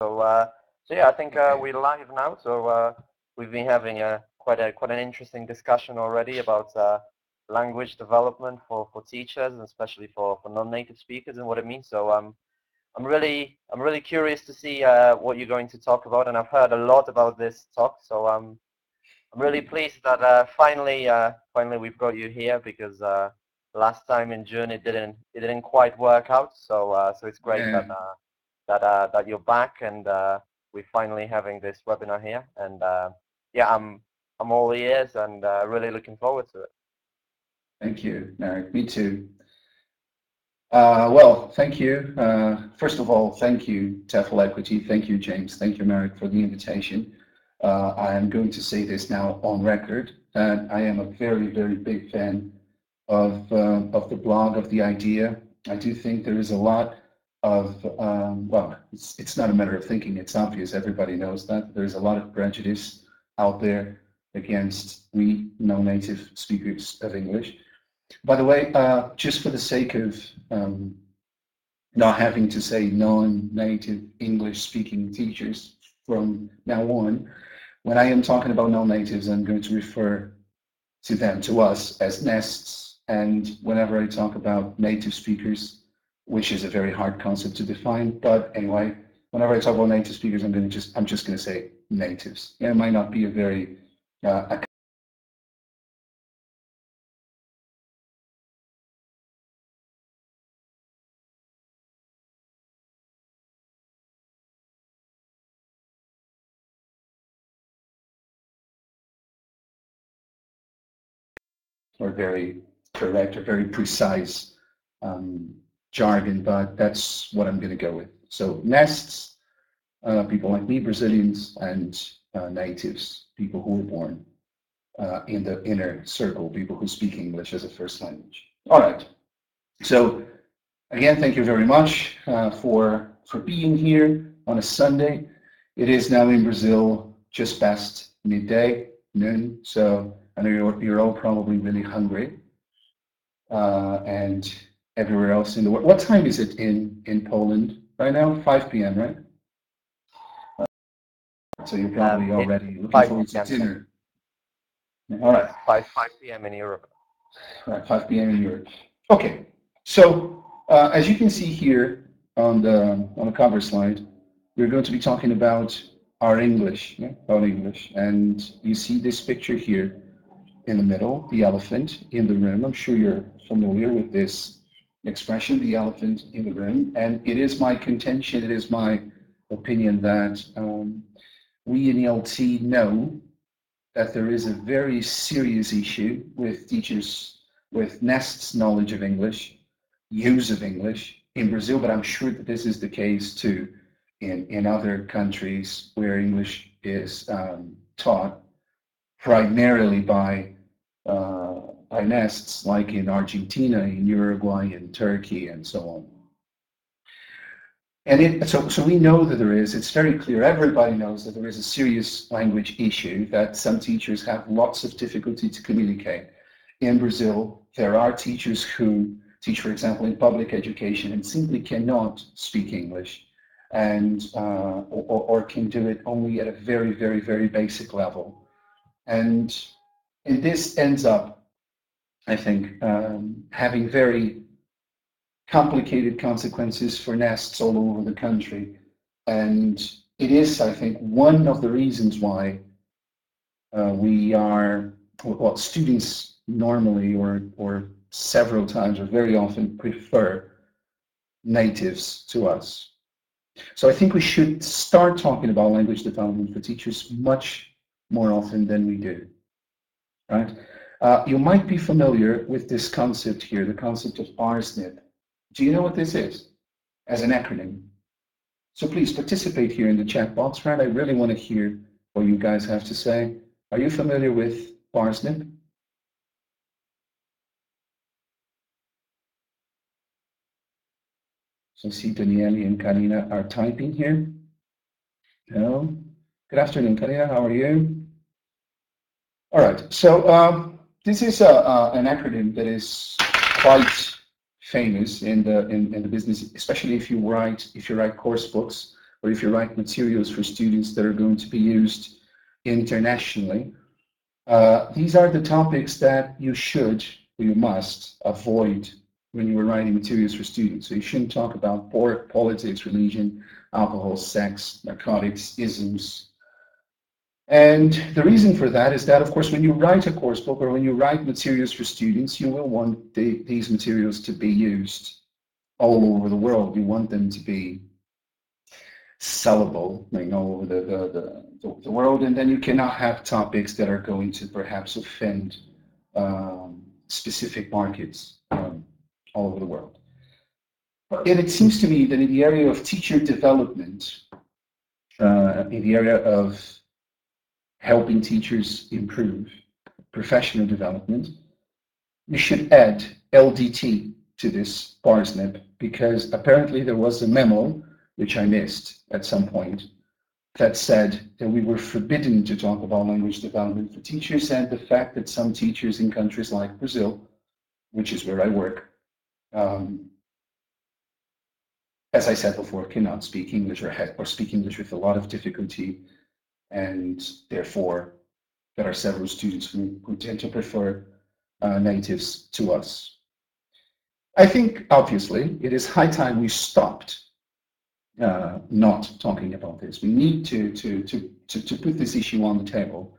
So, uh, so yeah, I think uh, we're live now. So uh, we've been having a quite a quite an interesting discussion already about uh, language development for, for teachers and especially for, for non-native speakers and what it means. So um, I'm really I'm really curious to see uh, what you're going to talk about, and I've heard a lot about this talk. So um, I'm really pleased that uh, finally uh, finally we've got you here because uh, last time in June it didn't it didn't quite work out. So uh, so it's great Yeah. that uh, that uh, that you're back and uh, we're finally having this webinar here. And uh, yeah, I'm I'm all ears and really looking forward to it. Thank you, Marek. Me too. Uh, well, thank you. Uh, first of all, thank you, TEFL Equity. Thank you, James. Thank you, Marek, for the invitation. Uh, I am going to say this now on record, I am a very, very big fan of, of the blog, of the idea. I do think there is a lot of, um, well, it's, it's not a matter of thinking, it's obvious, everybody knows that. There's a lot of prejudice out there against we non-native speakers of English. By the way, uh, just for the sake of um, not having to say non-native English-speaking teachers from now on, when I am talking about non-natives, I'm going to refer to them, to us, as nests. And whenever I talk about native speakers, which is a very hard concept to define, but anyway, whenever I talk about native speakers, I'm going to just I'm just going to say natives. Yeah, it might not be a very uh, or very correct or very precise um, jargon, but that's what I'm going to go with. So nests, uh, people like me, Brazilians, and uh, natives, people who were born uh, in the inner circle, people who speak English as a first language. All right. So again, thank you very much uh, for for being here on a Sunday. It is now in Brazil just past midday, noon. So I know you're, you're all probably really hungry. Uh, and everywhere else in the world. What time is it in, in Poland right now? 5 p.m., right? Uh, so you're probably Um, already looking 5 forward to dinner. All right. 5 5 p.m. in Europe. Right, 5 p.m. in Europe. Okay, so uh, as you can see here on the on the cover slide, we're going to be talking about our English, yeah, about English, and you see this picture here in the middle, the elephant in the room. I'm sure you're familiar with this expression, the elephant in the room, and it is my contention, it is my opinion that um, we in ELT know that there is a very serious issue with teachers with Nest's knowledge of English, use of English in Brazil, but I'm sure that this is the case too in, in other countries where English is um, taught primarily by, uh, by Nests, like in Argentina, in Uruguay, in Turkey, and so on. And it, so, so we know that there is, it's very clear, everybody knows that there is a serious language issue, that some teachers have lots of difficulty to communicate. In Brazil, there are teachers who teach, for example, in public education and simply cannot speak English and uh, or, or can do it only at a very, very, very basic level. And, and this ends up, I think, um, having very complicated consequences for nests all over the country. And it is, I think, one of the reasons why uh, we are, well, students normally or, or several times or very often prefer natives to us. So I think we should start talking about language development for teachers much more often than we do, right? Uh, you might be familiar with this concept here, the concept of PARSNIP. Do you know what this is as an acronym? So please participate here in the chat box, right? I really want to hear what you guys have to say. Are you familiar with PARSNIP? So I see Daniele and Karina are typing here. Hello. Good afternoon, Karina. How are you? All right. So um, this is a, uh, an acronym that is quite famous in the in, in the business, especially if you write if you write course books or if you write materials for students that are going to be used internationally, uh, these are the topics that you should or you must avoid when you are writing materials for students. So you shouldn't talk about politics, religion, alcohol, sex, narcotics, isms. And the reason for that is that, of course, when you write a course book or when you write materials for students, you will want the, these materials to be used all over the world. You want them to be sellable know, all over the, the, the, the, world, and then you cannot have topics that are going to perhaps offend um, specific markets um, all over the world. And it seems to me that in the area of teacher development, uh, in the area of helping teachers improve professional development, we should add LDT to this parsnip because apparently there was a memo, which I missed at some point, that said that we were forbidden to talk about language development for teachers and the fact that some teachers in countries like Brazil, which is where I work, um, as I said before, cannot speak English or, or speak English with a lot of difficulty and therefore there are several students who, who tend to prefer uh, natives to us. I think, obviously, it is high time we stopped uh, not talking about this. We need to, to, to, to, to put this issue on the table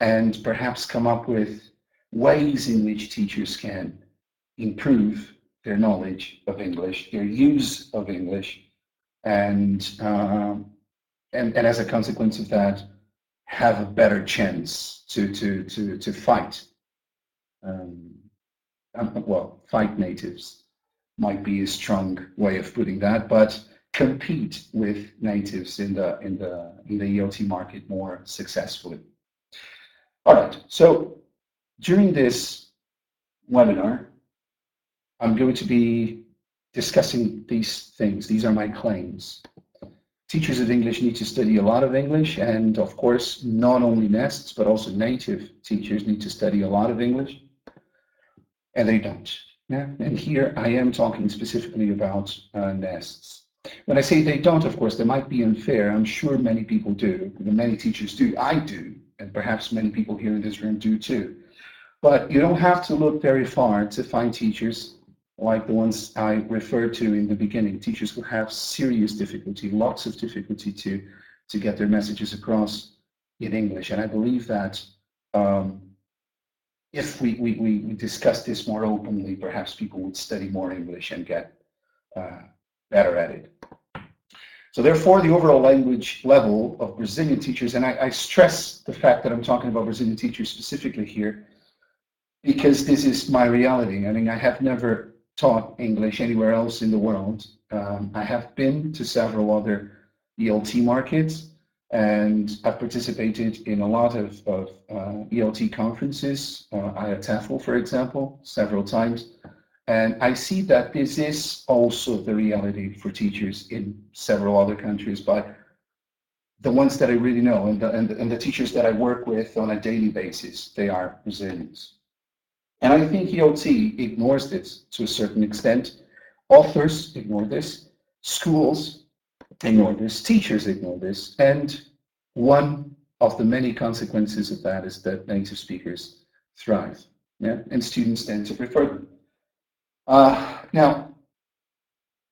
and perhaps come up with ways in which teachers can improve their knowledge of English, their use of English, and, uh, and, and as a consequence of that, have a better chance to, to, to, to fight um, um, well, fight natives might be a strong way of putting that, but compete with natives in the in the in the ELT market more successfully. All right, so during this webinar, I'm going to be discussing these things. These are my claims. Teachers of English need to study a lot of English, and of course, not only nests, but also native teachers need to study a lot of English and they don't. Yeah? And here I am talking specifically about uh, nests. When I say they don't, of course, they might be unfair. I'm sure many people do. Many teachers do. I do. And perhaps many people here in this room do too. But you don't have to look very far to find teachers like the ones I referred to in the beginning, teachers who have serious difficulty, lots of difficulty to, to get their messages across in English. And I believe that um, if we, we, we discuss this more openly, perhaps people would study more English and get uh, better at it. So therefore, the overall language level of Brazilian teachers, and I, I, stress the fact that I'm talking about Brazilian teachers specifically here, because this is my reality. I mean, I have never taught English anywhere else in the world. Um, I have been to several other ELT markets, and I've participated in a lot of, of uh, ELT conferences, uh, IATEFL, for example, several times. And I see that this is also the reality for teachers in several other countries, but the ones that I really know and the, and, and the teachers that I work with on a daily basis, they are Brazilians. And I think ELT ignores this to a certain extent. Authors ignore this. Schools ignore this, teachers ignore this, and one of the many consequences of that is that native speakers thrive, yeah? and students tend to prefer them. Uh, now,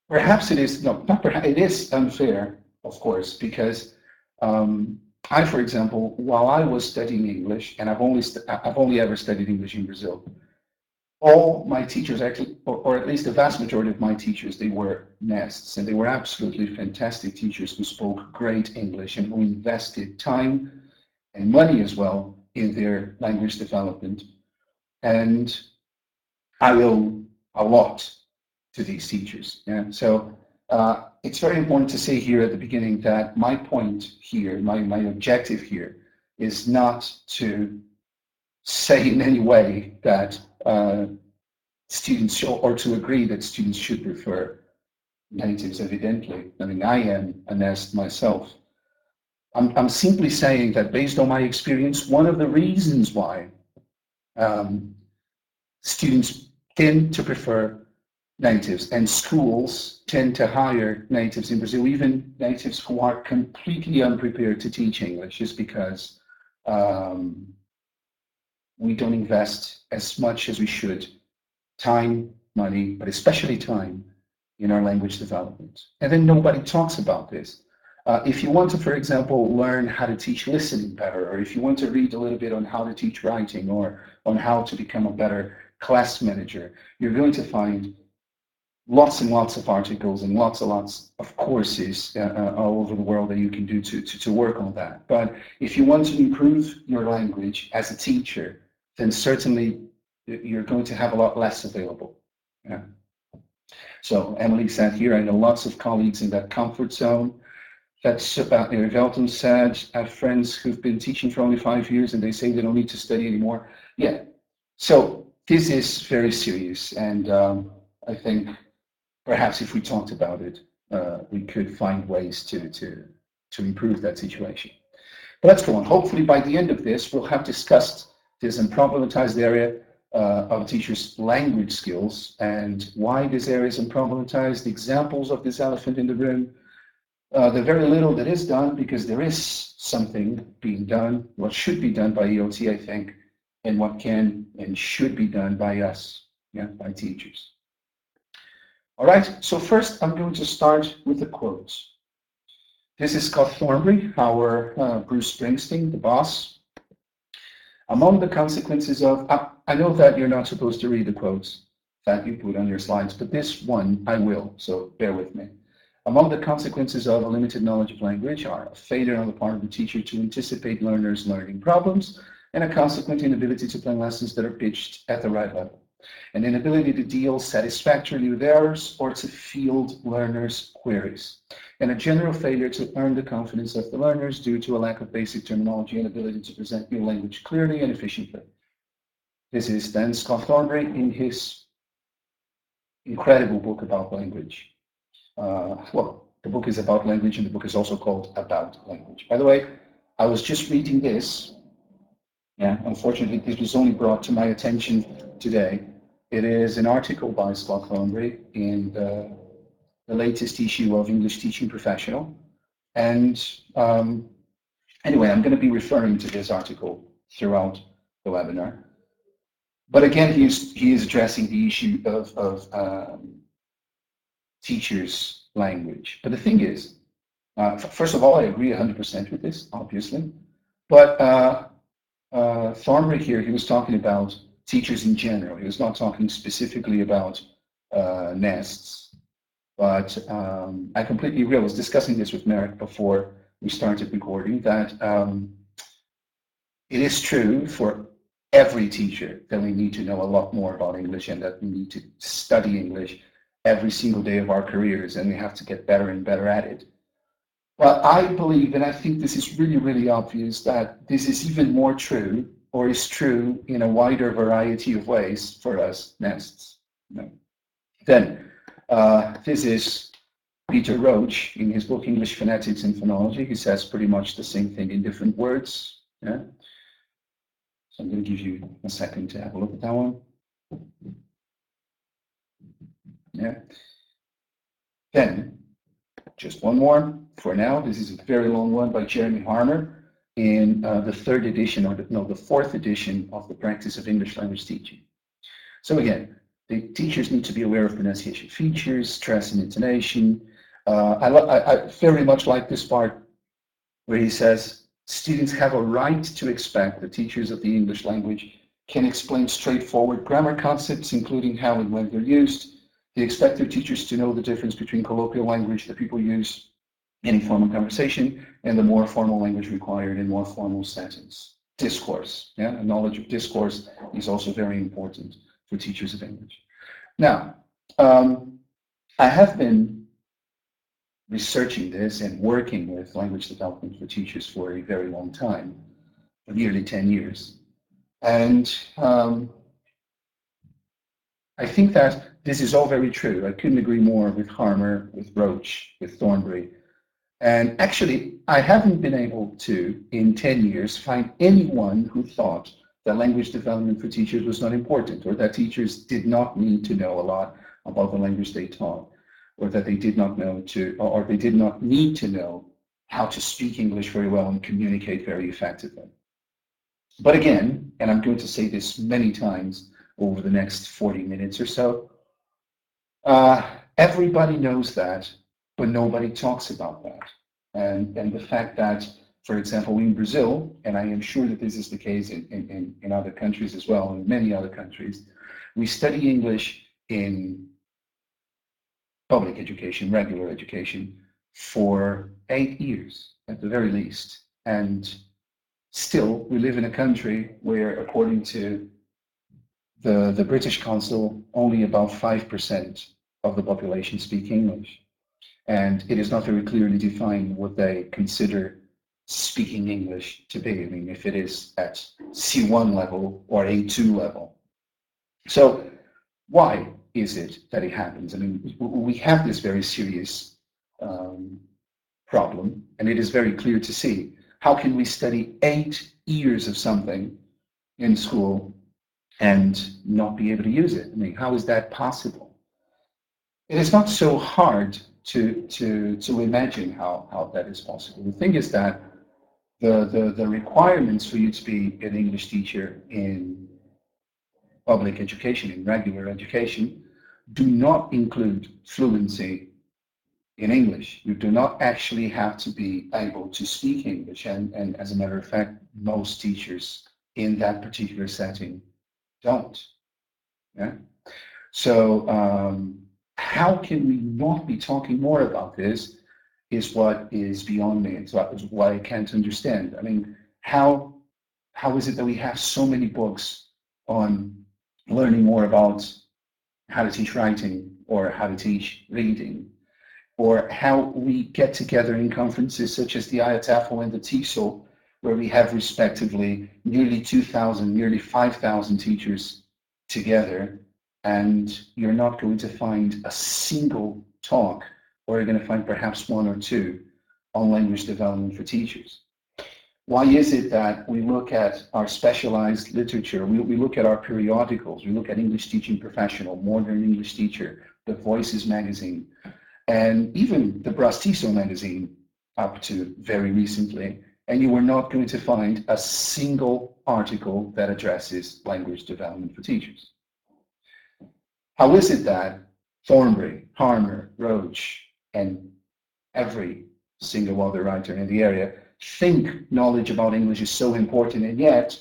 perhaps it is, no, not perhaps, it is unfair, of course, because um, I, for example, while I was studying English, and I've only, I've only ever studied English in Brazil, all my teachers actually, or, or, at least the vast majority of my teachers, they were nests and they were absolutely fantastic teachers who spoke great English and who invested time and money as well in their language development. And I owe a lot to these teachers. Yeah? So uh, it's very important to say here at the beginning that my point here, my, my objective here, is not to say in any way that uh, students or to agree that students should prefer natives evidently. I mean, I am a nest myself. I'm, I'm simply saying that based on my experience, one of the reasons why um, students tend to prefer natives, and schools tend to hire natives in Brazil, even natives who are completely unprepared to teach English, just because um, we don't invest as much as we should, time, money, but especially time, in our language development. And then nobody talks about this. Uh, if you want to, for example, learn how to teach listening better, or if you want to read a little bit on how to teach writing or on how to become a better class manager, you're going to find lots and lots of articles and lots and lots of courses uh, uh, all over the world that you can do to, to, to work on that. But if you want to improve your language as a teacher, then certainly you're going to have a lot less available. Yeah. So Emily said here, I know lots of colleagues in that comfort zone that's about, know, Velton said, I have friends who've been teaching for only five years and they say they don't need to study anymore. Yeah, so this is very serious. And um, I think perhaps if we talked about it, uh, we could find ways to, to, to improve that situation. But let's go on. Hopefully by the end of this, we'll have discussed this unproblematized area uh, of teachers' language skills and why this area is unproblematized, examples of this elephant in the room, uh, the very little that is done, because there is something being done, what should be done by ELT, I think, and what can and should be done by us, yeah, by teachers. All right, so first I'm going to start with the quotes. This is Scott Thornbury, our uh, Bruce Springsteen, the boss. Among the consequences of, I, I know that you're not supposed to read the quotes that you put on your slides, but this one I will, so bear with me. Among the consequences of a limited knowledge of language are a failure on the part of the teacher to anticipate learners' learning problems and a consequent inability to plan lessons that are pitched at the right level, an inability to deal satisfactorily with errors or to field learners' queries, and a general failure to earn the confidence of the learners due to a lack of basic terminology and ability to present new language clearly and efficiently. This is Dan Scott Thornbury in his incredible book about language uh, well, the book is about language and the book is also called About Language. By the way, I was just reading this. Yeah, unfortunately, this was only brought to my attention today. It is an article by Scott Thornbury in the, the latest issue of English Teaching Professional. And um, anyway, I'm going to be referring to this article throughout the webinar. But again, he is, he is addressing the issue of, of um, teacher's language. But the thing is, uh, first of all, I agree 100% with this, obviously. But uh, uh, Thornbury here, he was talking about teachers in general. He was not talking specifically about uh, nests. But um, I completely agree. I was discussing this with Marek before we started recording that um, it is true for every teacher that we need to know a lot more about English and that we need to study English every single day of our careers and we have to get better and better at it. But I believe, and I think this is really, really obvious, that this is even more true or is true in a wider variety of ways for us nests. No. Then, uh, this is Peter Roach in his book English Phonetics and Phonology. He says pretty much the same thing in different words. Yeah? So I'm going to give you a second to have a look at that one. Yeah. Then, just one more for now. This is a very long one by Jeremy Harmer in uh, the third edition, or the, no, the fourth edition of the Practice of English Language Teaching. So again, the teachers need to be aware of pronunciation features, stress and intonation. Uh, I, I, I very much like this part where he says, students have a right to expect that teachers of the English language can explain straightforward grammar concepts, including how and when they're used, they expect their teachers to know the difference between colloquial language that people use in informal conversation and the more formal language required in more formal settings. Discourse, yeah, a knowledge of discourse is also very important for teachers of English. Now, um, I have been researching this and working with language development for teachers for a very long time, nearly 10 years. And um, I think that this is all very true. I couldn't agree more with Harmer, with Roach, with Thornbury. And actually, I haven't been able to, in 10 years, find anyone who thought that language development for teachers was not important or that teachers did not need to know a lot about the language they taught, or that they did not know to, or they did not need to know how to speak English very well and communicate very effectively. But again, and I'm going to say this many times over the next 40 minutes or so, uh, everybody knows that, but nobody talks about that. And, and the fact that, for example, in Brazil, and I am sure that this is the case in, in, in other countries as well, in many other countries, we study English in public education, regular education, for eight years at the very least. And still, we live in a country where, according to the, the British Council, only about 5% of the population speak English. And it is not very clearly defined what they consider speaking English to be. I mean, if it is at C1 level or A2 level. So why is it that it happens? I mean, we have this very serious um, problem, and it is very clear to see. How can we study eight years of something in school and not be able to use it? I mean, how is that possible? It is not so hard to, to, to imagine how, how that is possible. The thing is that the, the, the requirements for you to be an English teacher in public education, in regular education, do not include fluency in English. You do not actually have to be able to speak English. And, and as a matter of fact, most teachers in that particular setting don't. Yeah? So um, how can we not be talking more about this is what is beyond me. It's what, it's what I can't understand. I mean, how, how is it that we have so many books on learning more about how to teach writing or how to teach reading or how we get together in conferences such as the IATEFL and the TESOL, where we have respectively nearly 2,000, nearly 5,000 teachers together, and you're not going to find a single talk, or you're going to find perhaps one or two on language development for teachers. Why is it that we look at our specialized literature, we, we look at our periodicals, we look at English Teaching Professional, Modern English Teacher, The Voices magazine, and even the BRAZ-TESOL magazine up to very recently, and you were not going to find a single article that addresses language development for teachers. How is it that Thornbury, Harmer, Roach, and every single other writer in the area think knowledge about English is so important, and yet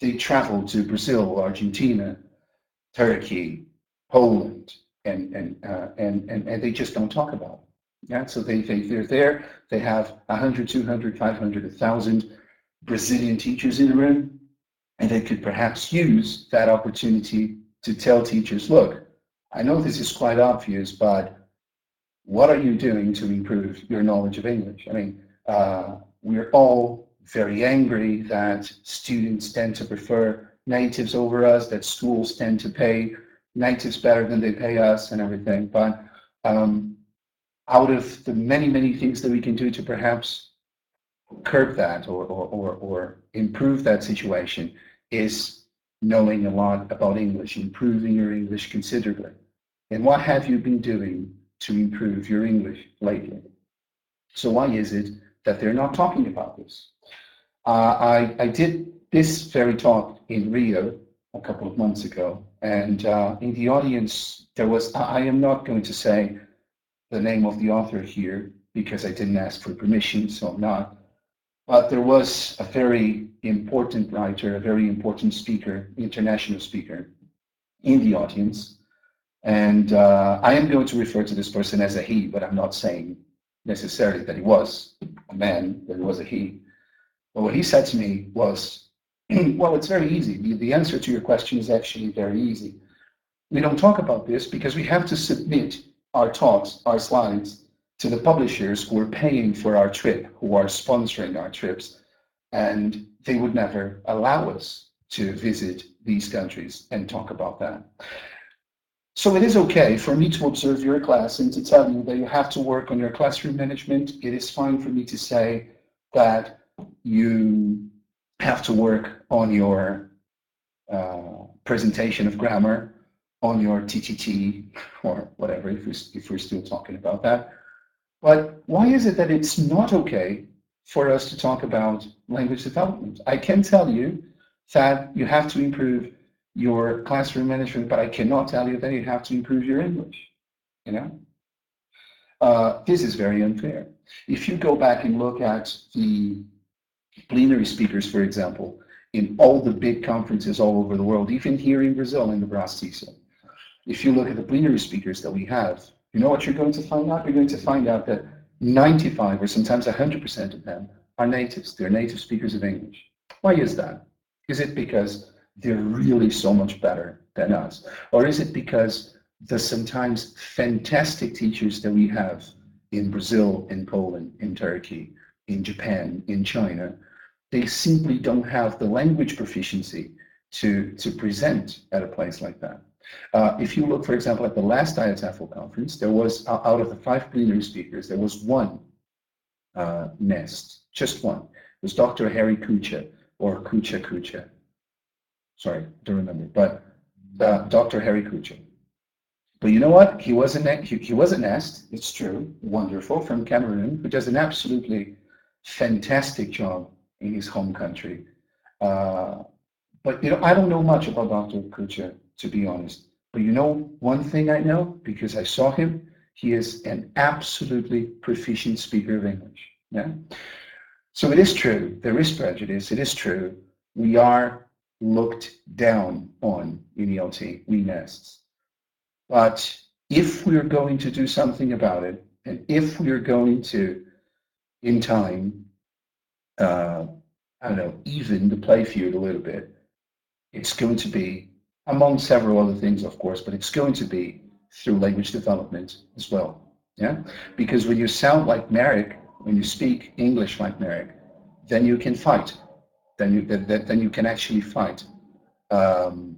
they travel to Brazil, Argentina, Turkey, Poland, and and uh, and, and and they just don't talk about it. Yeah, so they, they they're there. They have 100, 200, 500, 1,000 Brazilian teachers in the room, and they could perhaps use that opportunity to tell teachers, look, I know this is quite obvious, but what are you doing to improve your knowledge of English? I mean, uh, we're all very angry that students tend to prefer natives over us, that schools tend to pay natives better than they pay us and everything. But um, out of the many, many things that we can do to perhaps curb that or, or, or, or improve that situation is knowing a lot about English, improving your English considerably. And what have you been doing to improve your English lately? So why is it that they're not talking about this? Uh, I, I did this very talk in Rio a couple of months ago, and uh, in the audience, there was, I am not going to say the name of the author here because I didn't ask for permission, so I'm not. But there was a very important writer, a very important speaker, international speaker in the audience. And uh, I am going to refer to this person as a he, but I'm not saying necessarily that he was a man, that he was a he. But what he said to me was, well, it's very easy. The, the answer to your question is actually very easy. We don't talk about this because we have to submit our talks, our slides, to the publishers who are paying for our trip, who are sponsoring our trips, and they would never allow us to visit these countries and talk about that. So it is okay for me to observe your class and to tell you that you have to work on your classroom management. It is fine for me to say that you have to work on your uh, presentation of grammar, on your TTT or whatever, if we're, if we're still talking about that. But why is it that it's not okay for us to talk about language development? I can tell you that you have to improve your classroom management, but I cannot tell you that you have to improve your English, you know? Uh, this is very unfair. If you go back and look at the plenary speakers, for example, in all the big conferences all over the world, even here in Brazil in the BRAZ-TESOL, if you look at the plenary speakers that we have, you know what you're going to find out? You're going to find out that 95 or sometimes 100% of them are natives. They're native speakers of English. Why is that? Is it because they're really so much better than us? Or is it because the sometimes fantastic teachers that we have in Brazil, in Poland, in Turkey, in Japan, in China, they simply don't have the language proficiency to, to present at a place like that. Uh, if you look, for example, at the last IATEFL conference, there was, uh, out of the five plenary speakers, there was one uh, nest, just one. It was Dr. Harry Kuchah, or Kuchah Kuchah. Sorry, don't remember, but uh, Dr. Harry Kuchah. But you know what? He was a he, he was. It's true, wonderful from Cameroon, who does an absolutely fantastic job in his home country. Uh, but you know, I don't know much about Dr. Kuchah to be honest. But you know one thing I know because I saw him. He is an absolutely proficient speaker of English. Yeah. So it is true. There is prejudice. It is true. We are looked down on in ELT, we nests. But if we're going to do something about it, and if we're going to, in time, uh, I don't know, even the play field a little bit, it's going to be among several other things, of course, but it's going to be through language development as well. Yeah, because when you sound like Marek, when you speak English like Marek, then you can fight. Then you then, then you can actually fight um,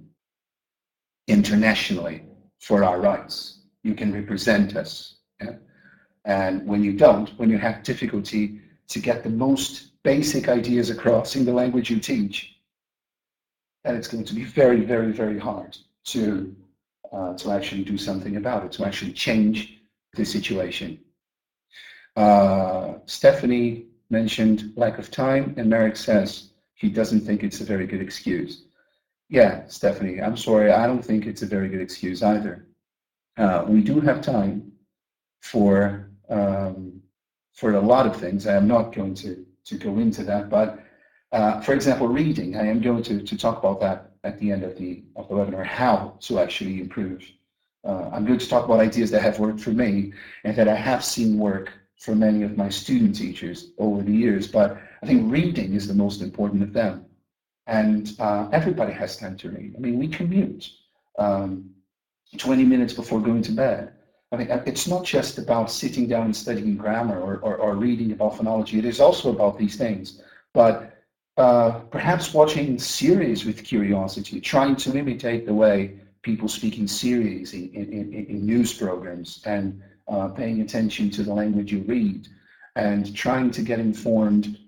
internationally for our rights. You can represent us. Yeah? And when you don't, when you have difficulty to get the most basic ideas across in the language you teach, then it's going to be very, very, very hard to uh, to actually do something about it, to actually change the situation. Uh, Stephanie mentioned lack of time, and Marek says he doesn't think it's a very good excuse. Yeah, Stephanie, I'm sorry, I don't think it's a very good excuse either. Uh, we do have time for um, for a lot of things. I am not going to to go into that, but uh, for example, reading, I am going to, to talk about that at the end of the, of the webinar, how to actually improve. Uh, I'm going to talk about ideas that have worked for me and that I have seen work for many of my student teachers over the years, but I think reading is the most important of them. And uh, everybody has time to read. I mean, we commute um, 20 minutes before going to bed. I mean, it's not just about sitting down and studying grammar or, or, or reading about phonology. It is also about these things. But uh, perhaps watching series with curiosity, trying to imitate the way people speak in series, in, in, in news programs, and uh, paying attention to the language you read, and trying to get informed.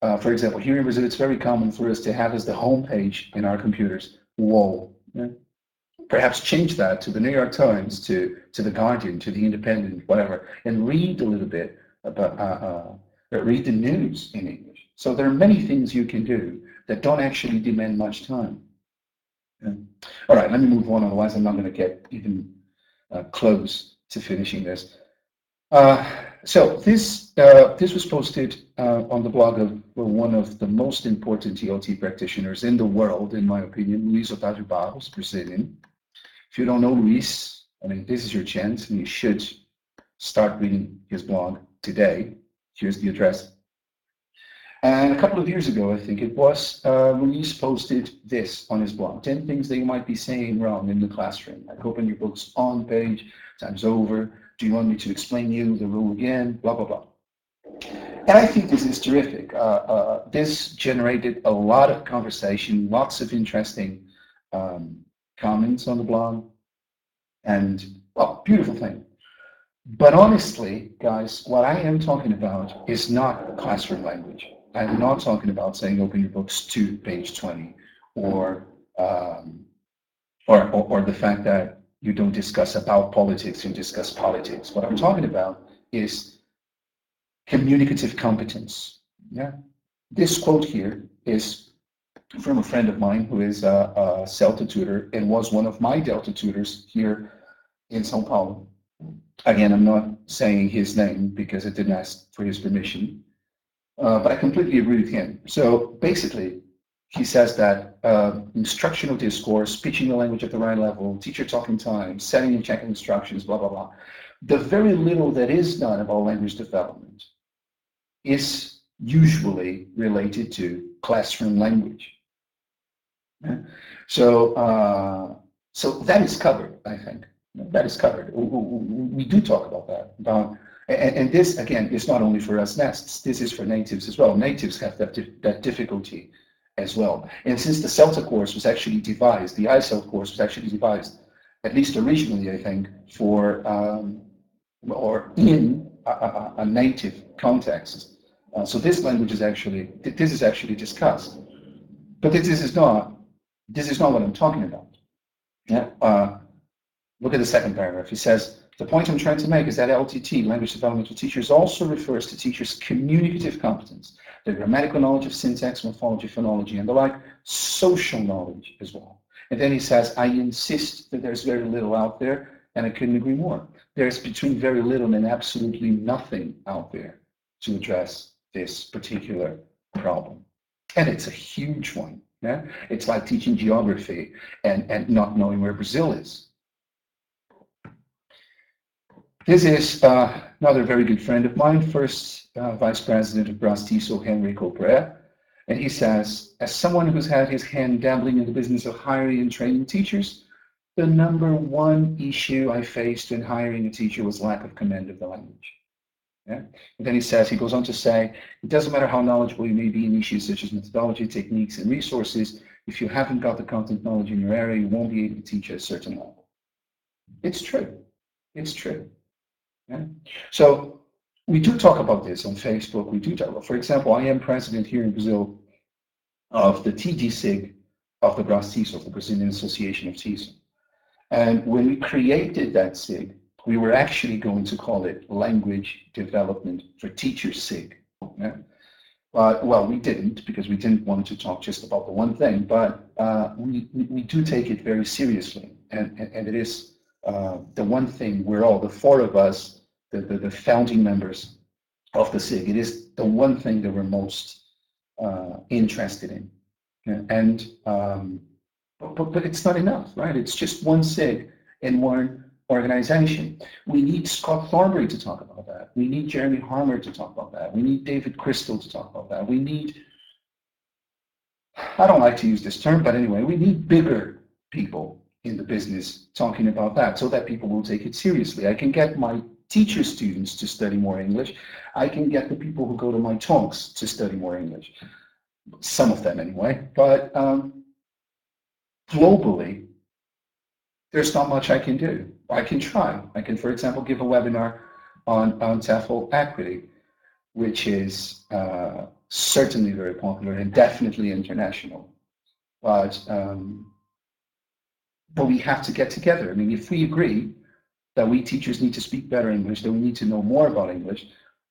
Uh, for example, here in Brazil, it's very common for us to have as the homepage in our computers, whoa. Yeah? Perhaps change that to the New York Times, to, to the Guardian, to the Independent, whatever, and read a little bit about, uh, uh, read the news in English so there are many things you can do that don't actually demand much time. Yeah. All right, let me move on, otherwise I'm not going to get even uh, close to finishing this. Uh, so this uh, this was posted uh, on the blog of one of the most important ELT practitioners in the world, in my opinion, Luis Otávio Barros, Brazilian. If you don't know Luis, I mean, this is your chance, and you should start reading his blog today. Here's the address and a couple of years ago, I think it was, uh, Luis posted this on his blog, 10 things that you might be saying wrong in the classroom. Like open your books on page, times over. Do you want me to explain you the rule again? Blah, blah, blah. And I think this is terrific. Uh, uh, this generated a lot of conversation, lots of interesting um, comments on the blog. And, well, beautiful thing. But honestly, guys, what I am talking about is not classroom language. I'm not talking about saying open your books to page 20 or um, or, or, or the fact that you don't discuss about politics, you discuss politics. What I'm talking about is communicative competence. Yeah. This quote here is from a friend of mine who is a, a CELTA tutor and was one of my Delta tutors here in Sao Paulo. Again, I'm not saying his name because I didn't ask for his permission, uh, but I completely agree with him. So basically, he says that uh, instructional discourse, speaking the language at the right level, teacher talking time, setting and checking instructions, blah, blah, blah. The very little that is done about language development is usually related to classroom language. Yeah? So, uh, so that is covered, I think. That is covered. We do talk about that. About, and, and this, again, is not only for us nests. This is for natives as well. Natives have that, that difficulty as well. And since the CELTA course was actually devised, the ISEL course was actually devised, at least originally, I think, for um, or in a, a, a native context. Uh, so this language is actually this is actually discussed, but this is not this is not what I'm talking about. Yeah. Uh, look at the second paragraph. He says the point I'm trying to make is that LDT, language development for teachers, also refers to teachers' communicative competence, their grammatical knowledge of syntax, morphology, phonology, and the like, social knowledge as well. And then he says, I insist that there's very little out there, and I couldn't agree more. There's between very little and absolutely nothing out there to address this particular problem. And it's a huge one. Yeah? It's like teaching geography and, and not knowing where Brazil is. This is uh, another very good friend of mine, first uh, Vice President of BRAZ-TESOL, Henrick Oprea. And he says, as someone who's had his hand dabbling in the business of hiring and training teachers, the number one issue I faced in hiring a teacher was lack of command of the language. Yeah? And then he says, he goes on to say, it doesn't matter how knowledgeable you may be in issues such as methodology, techniques, and resources, if you haven't got the content knowledge in your area, you won't be able to teach at a certain level. It's true. It's true. Yeah? So we do talk about this on Facebook. We do talk about, for example, I am president here in Brazil of the TGSIG of the BRAZ-TESOL, of the Brazilian Association of TESOL. And when we created that SIG, we were actually going to call it Language Development for Teachers SIG. Yeah? Well, we didn't because we didn't want to talk just about the one thing, but uh, we, we do take it very seriously. And, and, and it is uh, the one thing we're all, the four of us, the, the, the, founding members of the SIG, it is the one thing that we're most uh, interested in. And um, but, but it's not enough, right? It's just one SIG in one organization. We need Scott Thornbury to talk about that. We need Jeremy Harmer to talk about that. We need David Crystal to talk about that. We need, I don't like to use this term, but anyway, we need bigger people in the business talking about that so that people will take it seriously. I can get my teacher students to study more English. I can get the people who go to my talks to study more English. Some of them anyway, but um, globally, there's not much I can do. I can try. I can, for example, give a webinar on, on TEFL equity, which is uh, certainly very popular and definitely international. But, um, but we have to get together. I mean, if we agree that we teachers need to speak better English, that we need to know more about English,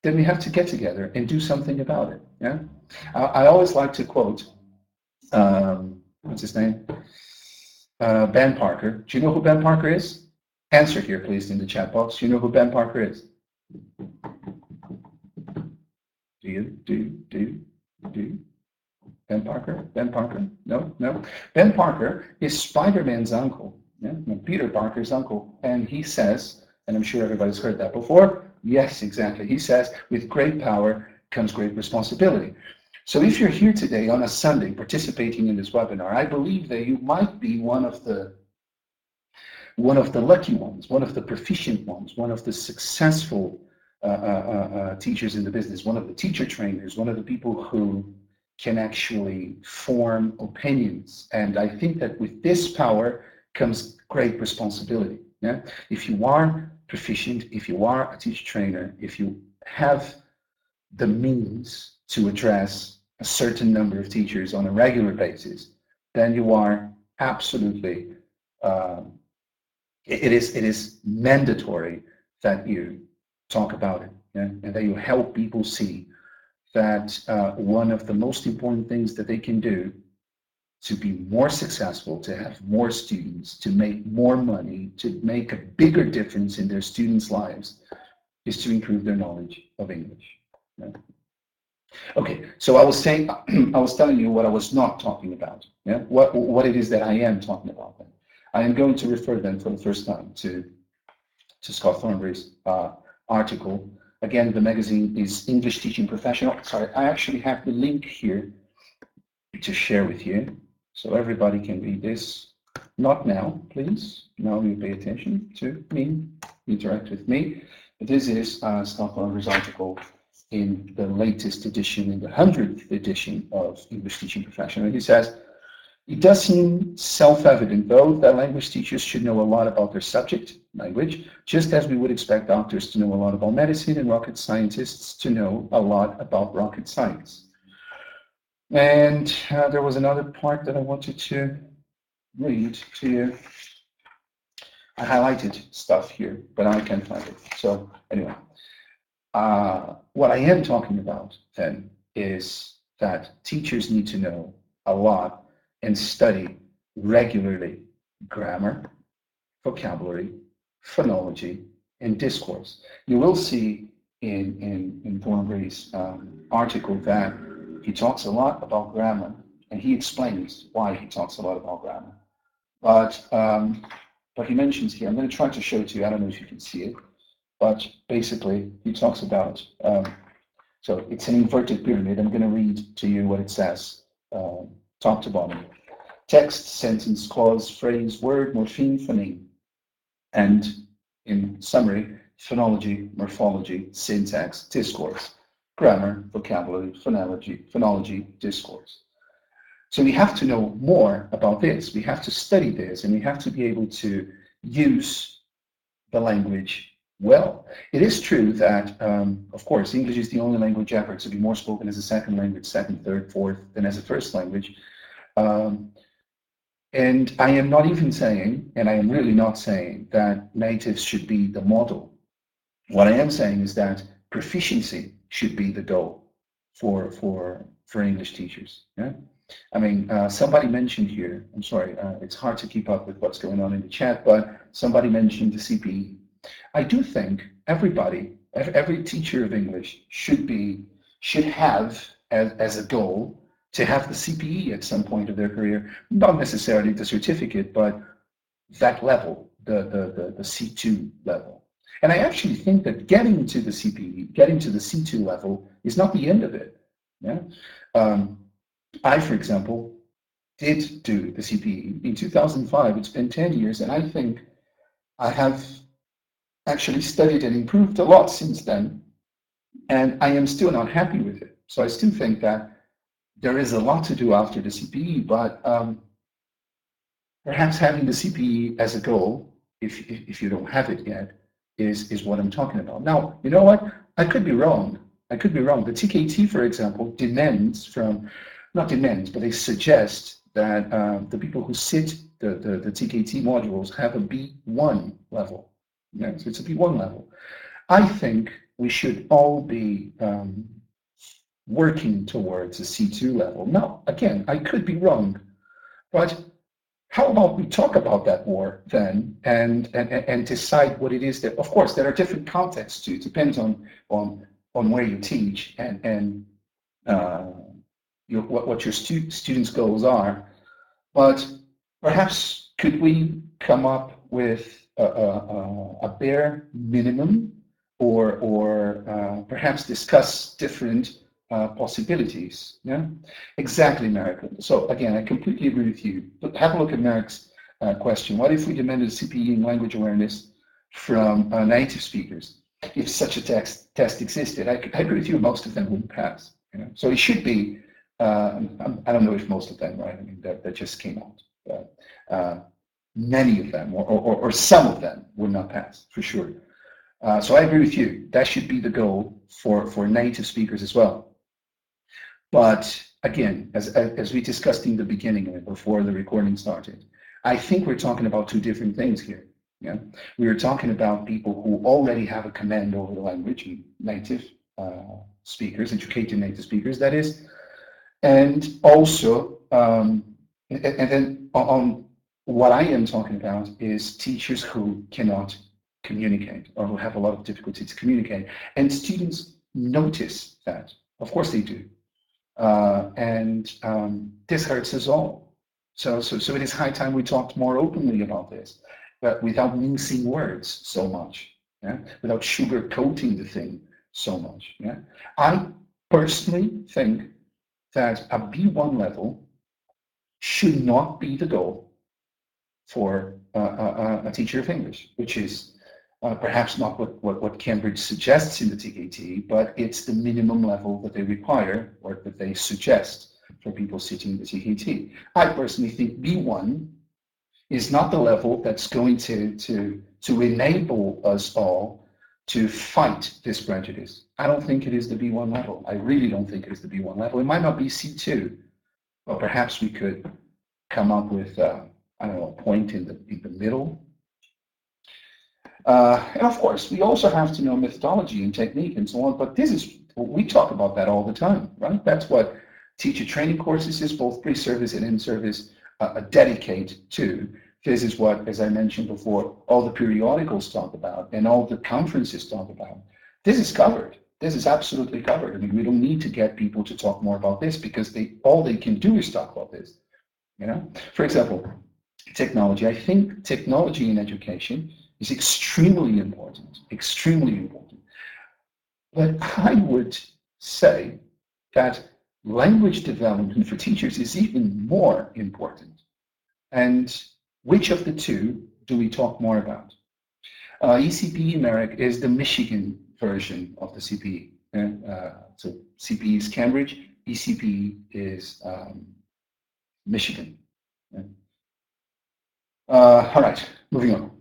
then we have to get together and do something about it. Yeah, I, I always like to quote, um, what's his name? uh, Ben Parker. Do you know who Ben Parker is? Answer here, please, in the chat box. Do you know who Ben Parker is? Do you? Do you? Do Do Ben Parker? Ben Parker? No, no. Ben Parker is Spider-Man's uncle. Yeah? Peter Parker's uncle. And he says, and I'm sure everybody's heard that before, yes, exactly. He says, with great power comes great responsibility. So if you're here today on a Sunday participating in this webinar, I believe that you might be one of the one of the lucky ones, one of the proficient ones, one of the successful uh, uh, uh, uh teachers in the business, one of the teacher trainers, one of the people who can actually form opinions. And I think that with this power comes great responsibility. Yeah? If you are proficient, if you are a teacher trainer, if you have the means to address a certain number of teachers on a regular basis, then you are absolutely um, it, is it is mandatory that you talk about it yeah? and that you help people see that uh, one of the most important things that they can do to be more successful, to have more students, to make more money, to make a bigger difference in their students' lives, is to improve their knowledge of English. Yeah? Okay, so I was saying, I was telling you what I was not talking about. Yeah, what what it is that I am talking about. Then I am going to refer then for the first time to to Scott Thornbury's uh, article. Again, the magazine is English Teaching Professional. Sorry, I actually have the link here to share with you, so everybody can read this. Not now, please. Now you pay attention to me, interact with me. This is uh, Thornbury's article in the latest edition, in the 100th edition of English Teaching Professional. He says, it does seem self-evident, though, that language teachers should know a lot about their subject, language, just as we would expect doctors to know a lot about medicine and rocket scientists to know a lot about rocket science. And uh, there was another part that I wanted to read to you. I highlighted stuff here, but I can't find it. So anyway, uh, what I am talking about then is that teachers need to know a lot and study regularly grammar, vocabulary, phonology, and discourse. You will see in, in, in Thornbury's um, article that he talks a lot about grammar, and he explains why he talks a lot about grammar. But, um, but he mentions here, I'm going to try to show it to you, I don't know if you can see it, but basically he talks about, um, so it's an inverted pyramid. I'm going to read to you what it says, uh, top to bottom. Text, sentence, clause, phrase, word, morpheme, phoneme. And in summary, phonology, morphology, syntax, discourse, grammar, vocabulary, phonology, phonology, discourse. So we have to know more about this. We have to study this, and we have to be able to use the language well. It is true that, um, of course, English is the only language ever to be more spoken as a second language, second, third, fourth, than as a first language. Um, and I am not even saying, and I am really not saying, that natives should be the model. What I am saying is that proficiency should be the goal for for for English teachers. Yeah, I mean, uh, somebody mentioned here. I'm sorry, uh, it's hard to keep up with what's going on in the chat, but somebody mentioned the CPE. I do think everybody, every teacher of English should be should have as, as a goal to have the CPE at some point of their career, not necessarily the certificate, but that level, the, the, the, the C2 level. And I actually think that getting to the CPE, getting to the C2 level is not the end of it. Yeah? Um, I, for example, did do the CPE in 2005. It's been 10 years, and I think I have actually studied and improved a lot since then. And I am still not happy with it. So I still think that there is a lot to do after the CPE, but um, perhaps having the CPE as a goal, if, if you don't have it yet, is, is what I'm talking about. Now, you know what? I could be wrong. I could be wrong. The TKT, for example, demands from, not demands, but they suggest that uh, the people who sit the, the, the TKT modules have a B1 level. Yeah, so it's a B1 level. I think we should all be um, working towards a C2 level. Now, again, I could be wrong, but how about we talk about that more then and, and, and decide what it is that, of course, there are different contexts too. It depends on, on, on where you teach and, and uh, your, what, what your stu students' goals are. But perhaps could we come up with a, a, a bare minimum or, or uh, perhaps discuss different uh, possibilities. Yeah, exactly, Marek. So again, I completely agree with you. But have a look at Marek's uh, question. What if we demanded CPE in language awareness from uh, native speakers? If such a text, test existed, I, I, agree with you. Most of them wouldn't pass. You know? So it should be. Uh, I don't know if most of them, right? I mean, that, that just came out. But, uh, many of them, or, or, or some of them, would not pass for sure. Uh, so I agree with you. That should be the goal for, for native speakers as well. But again, as, as we discussed in the beginning before the recording started, I think we're talking about two different things here. Yeah, we are talking about people who already have a command over the language, native uh, speakers, educated native speakers, that is, and also, um, and, and then on what I am talking about is teachers who cannot communicate or who have a lot of difficulty to communicate, and students notice that. Of course they do, Uh, and um, this hurts us all. So, so, so it is high time we talked more openly about this but without mincing words so much, yeah? without sugarcoating the thing so much. Yeah? I personally think that a B1 level should not be the goal for a, a, a teacher of English, which is uh, perhaps not what, what, what Cambridge suggests in the TKT, but it's the minimum level that they require or that they suggest for people sitting in the TKT. I personally think B1 is not the level that's going to, to, to enable us all to fight this prejudice. I don't think it is the B1 level. I really don't think it is the B1 level. It might not be C2, but perhaps we could come up with, uh, I don't know, a point in the, in the middle. Uh, and of course, we also have to know methodology and technique and so on, but this is, we talk about that all the time, right? That's what teacher training courses is, both pre-service and in-service uh, dedicate to. This is what, as I mentioned before, all the periodicals talk about and all the conferences talk about. This is covered. This is absolutely covered. I mean, we don't need to get people to talk more about this because they all they can do is talk about this. You know, for example, technology. I think technology in education is extremely important, extremely important. But I would say that language development for teachers is even more important. And which of the two do we talk more about? Uh, ECPE Marek is the Michigan version of the CPE. Uh, so CPE is Cambridge, ECPE is um, Michigan. Uh, all right, moving on.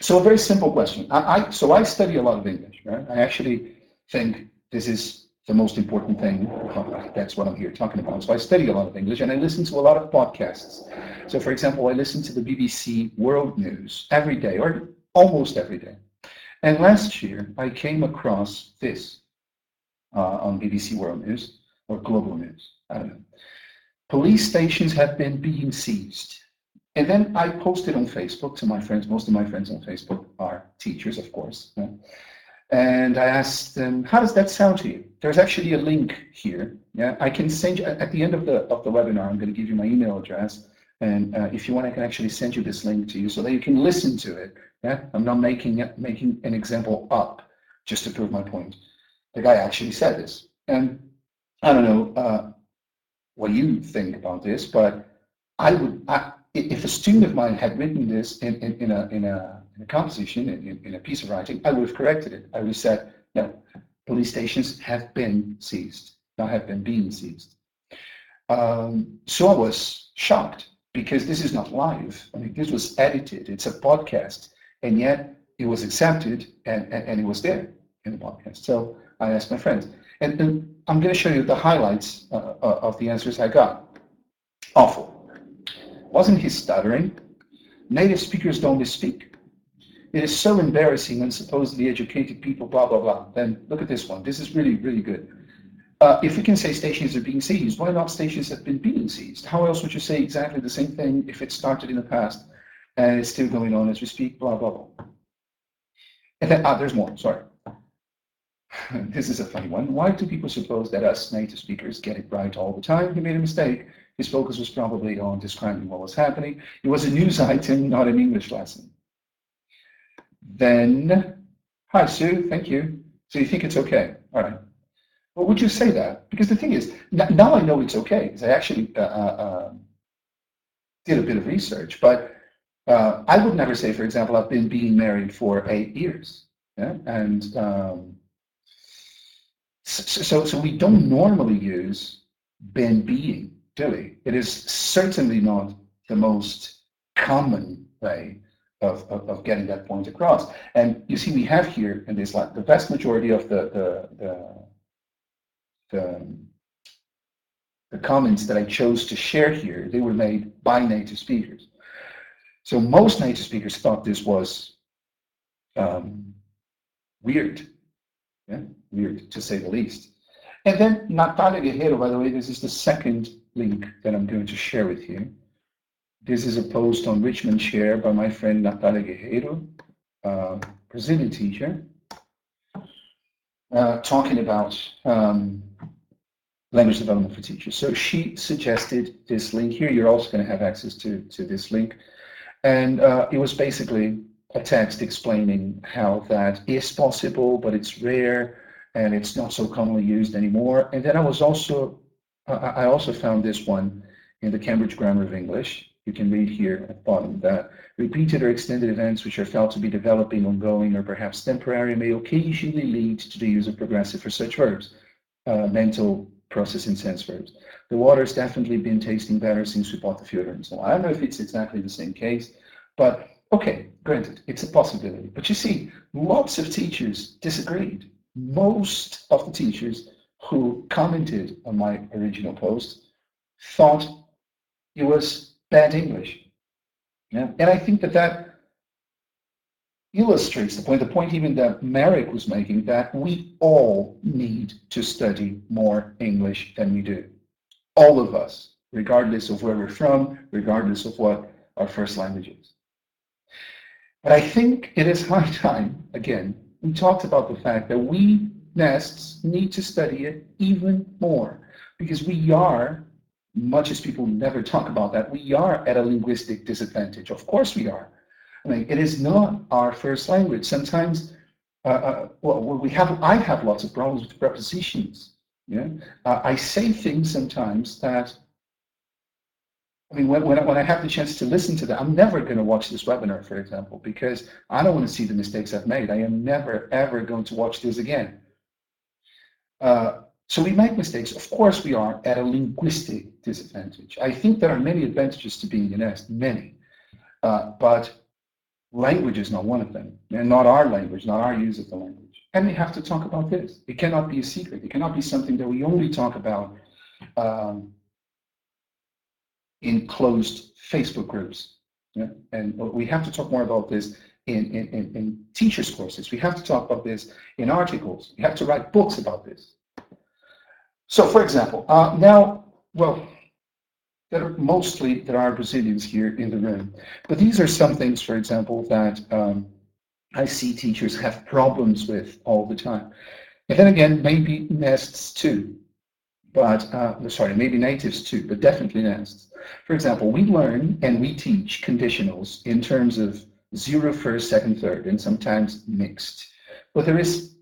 So a very simple question. I, I, so I study a lot of English, right? I actually think this is the most important thing. That's what I'm here talking about. So I study a lot of English and I listen to a lot of podcasts. So for example, I listen to the BBC World News every day or almost every day. And last year I came across this uh, on BBC World News or Global News. I don't know. Police stations have been being seized. And then I posted on Facebook to my friends. Most of my friends on Facebook are teachers, of course. And I asked them, how does that sound to you? There's actually a link here. Yeah, I can send you at the end of the of the webinar. I'm going to give you my email address, and uh, if you want, I can actually send you this link to you so that you can listen to it. Yeah, I'm not making it, making an example up just to prove my point. The guy actually said this, and I don't know uh, what you think about this, but I would, I, if a student of mine had written this in, in, in a in a in a composition, in, in a piece of writing, I would have corrected it. I would have said, no, police stations have been seized, not have been being seized. Um, so I was shocked because this is not live. I mean, this was edited. It's a podcast, and yet it was accepted and, and, and it was there in the podcast. So I asked my friends, and, and I'm going to show you the highlights uh, uh, of the answers I got. Awful. Wasn't he stuttering? Native speakers don't speak. It is so embarrassing when supposedly educated people, blah, blah, blah. Then look at this one. This is really, really good. Uh, if we can say stations are being seized, why not stations have been being seized? How else would you say exactly the same thing if it started in the past and it's still going on as we speak, blah, blah, blah. And then, ah, there's more, sorry. this is a funny one. Why do people suppose that us native speakers get it right all the time? He made a mistake. His focus was probably on describing what was happening. It was a news item, not an English lesson. Then, hi Sue, thank you. So you think it's okay? All right. Well, would you say that? Because the thing is, now I know it's okay because I actually uh, uh, um, did a bit of research, but uh, I would never say, for example, I've been being married for eight years. Yeah? And um, so, so, so we don't normally use been being, It is certainly not the most common way of, of, of, getting that point across. And you see, we have here in this line, the vast majority of the, the, the, the, the comments that I chose to share here, they were made by native speakers. So most native speakers thought this was um, weird, yeah, weird to say the least. And then Natalia Guerrero, by the way, this is the second link that I'm going to share with you. This is a post on Richmond Share by my friend Natalia Guerrero, uh, Brazilian teacher, uh, talking about um, language development for teachers. So she suggested this link here. You're also going to have access to, to this link. And uh, it was basically a text explaining how that is possible, but it's rare and it's not so commonly used anymore. And then I was also, I also found this one in the Cambridge Grammar of English. You can read here at the bottom that repeated or extended events which are felt to be developing, ongoing, or perhaps temporary may occasionally lead to the use of progressive for such verbs, uh, mental processing sense verbs. The water water's definitely been tasting better since we bought the and so. I don't know if it's exactly the same case, but okay, granted, it's a possibility. But you see, lots of teachers disagreed. Most of the teachers who commented on my original post thought it was bad English. Yeah? And I think that that illustrates the point, the point even that Marek was making, that we all need to study more English than we do. All of us, regardless of where we're from, regardless of what our first language is. But I think it is high time, again, we talked about the fact that we nests need to study it even more because we are, much as people never talk about that, we are at a linguistic disadvantage. Of course we are. I mean, it is not our first language. Sometimes, uh, uh, well, we have, I have lots of problems with prepositions. Yeah, uh, I say things sometimes that I mean, when, when, I, when I have the chance to listen to that, I'm never going to watch this webinar, for example, because I don't want to see the mistakes I've made. I am never, ever going to watch this again. Uh, so we make mistakes. Of course, we are at a linguistic disadvantage. I think there are many advantages to being an est, many. Uh, but language is not one of them, and not our language, not our use of the language. And we have to talk about this. It cannot be a secret. It cannot be something that we only talk about um, in closed Facebook groups. Yeah? And we have to talk more about this in, in, in, in teachers' courses. We have to talk about this in articles. We have to write books about this. So, for example, uh, now, well, there are mostly there are Brazilians here in the room, but these are some things, for example, that um, I see teachers have problems with all the time. And then again, maybe nests too but uh, sorry, maybe natives too, but definitely nests. For example, we learn and we teach conditionals in terms of zero, first, second, third, and sometimes mixed. But there is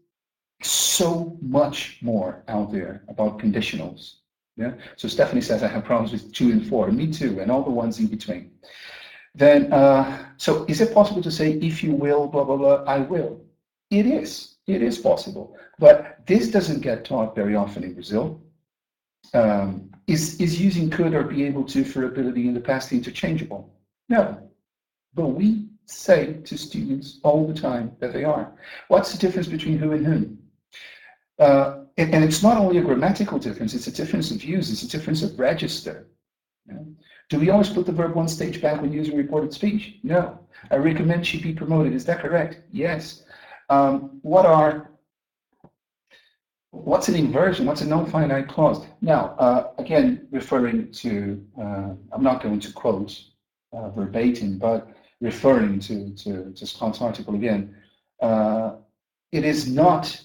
so much more out there about conditionals. Yeah. So Stephanie says I have problems with two and four. Me too, and all the ones in between. Then, uh, so is it possible to say if you will, blah blah blah? I will. It is. It is possible, but this doesn't get taught very often in Brazil um, is, is using could or be able to for ability in the past interchangeable? No. But we say to students all the time that they are. What's the difference between who and whom? Uh, and, and, it's not only a grammatical difference, it's a difference of use, it's a difference of register. Do we always put the verb one stage back when using reported speech? No. I recommend she be promoted. Is that correct? Yes. Um, what are What's an inversion? What's a non-finite clause? Now, uh, again, referring to, uh, I'm not going to quote uh, verbatim, but referring to, to, to Scott's article again, uh, it is not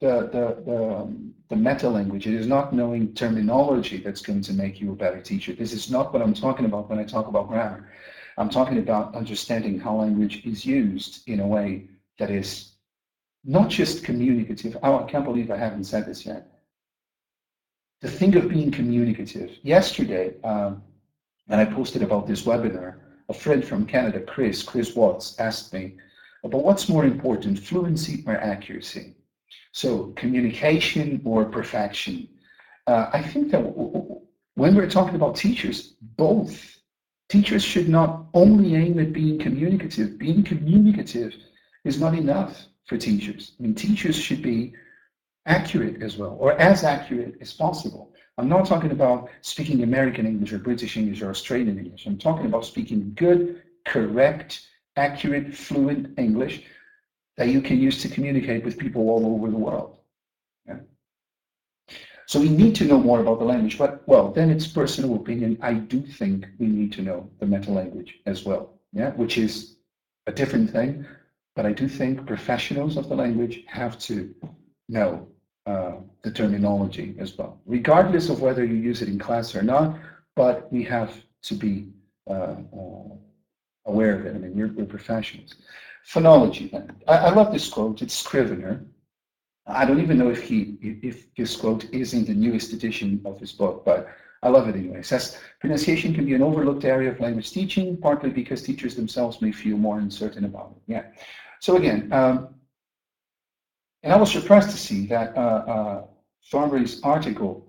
the, the, the, um, the meta language, it is not knowing terminology that's going to make you a better teacher. This is not what I'm talking about when I talk about grammar. I'm talking about understanding how language is used in a way that is not just communicative. Oh, I can't believe I haven't said this yet. The thing of being communicative. Yesterday, um, and I posted about this webinar, a friend from Canada, Chris, Chris Watts, asked me about what's more important, fluency or accuracy. So communication or perfection. Uh, I think that when we're talking about teachers, both teachers should not only aim at being communicative. Being communicative is not enough for teachers. I mean, teachers should be accurate as well, or as accurate as possible. I'm not talking about speaking American English or British English or Australian English. I'm talking about speaking good correct, accurate, fluent English that you can use to communicate with people all over the world. Yeah. So we need to know more about the language, but well, then it's personal opinion. I do think we need to know the meta language as well, yeah, which is a different thing. But I do think professionals of the language have to know uh, the terminology as well, regardless of whether you use it in class or not. But we have to be uh, uh, aware of it. I mean, we're, we're professionals. Phonology. I, I, love this quote. It's Scrivener. I don't even know if he if his quote is in the newest edition of his book, but I love it anyway. It says pronunciation can be an overlooked area of language teaching, partly because teachers themselves may feel more uncertain about it. Yeah. So again, um, and I was surprised to see that uh, uh, Thornbury's article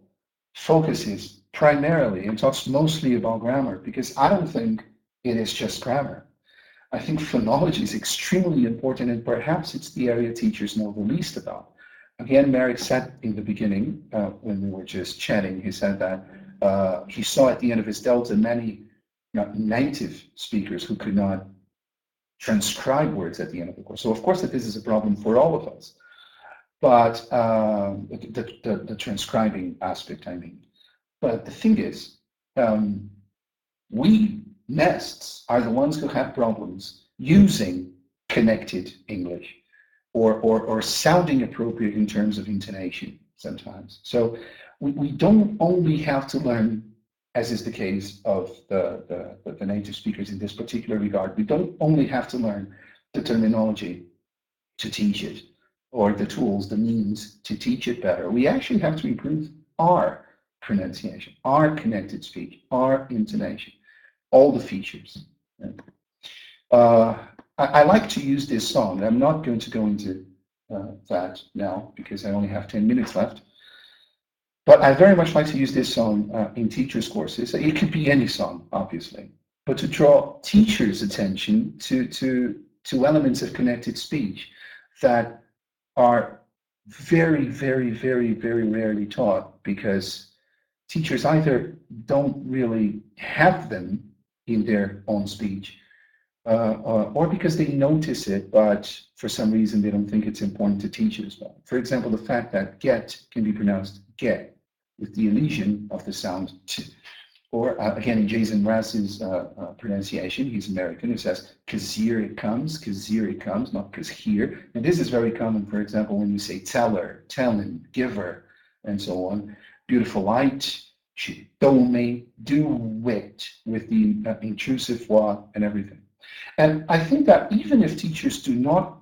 focuses primarily and talks mostly about grammar because I don't think it is just grammar. I think phonology is extremely important and perhaps it's the area teachers know the least about. Again, Marek said in the beginning, uh, when we were just chatting, he said that uh, he saw at the end of his Delta many you know, native speakers who could not transcribe words at the end of the course. So of course that this is a problem for all of us. But um, the, the, the, transcribing aspect, I mean. But the thing is, um, we nests are the ones who have problems using connected English or, or, or sounding appropriate in terms of intonation sometimes. So we, we don't only have to learn, as is the case of the, the, the native speakers in this particular regard, we don't only have to learn the terminology to teach it or the tools, the means to teach it better. We actually have to improve our pronunciation, our connected speech, our intonation, all the features. Uh, I, I, like to use this song. I'm not going to go into uh, that now because I only have 10 minutes left. But I very much like to use this song uh, in teachers' courses. It could be any song, obviously, but to draw teachers' attention to, to, to elements of connected speech that are very, very, very, very rarely taught because teachers either don't really have them in their own speech uh, uh, or because they notice it, but for some reason they don't think it's important to teach it as well. For example, the fact that get can be pronounced get with the elision of the sound t. Or uh, again, in Jason Mraz's uh, uh, pronunciation, he's American, who says, here it comes, here it comes, not here. And this is very common, for example, when you say teller, telling, giver, and so on. Beautiful light, she told me, do it, with the uh, intrusive wa and everything. And I think that even if teachers do not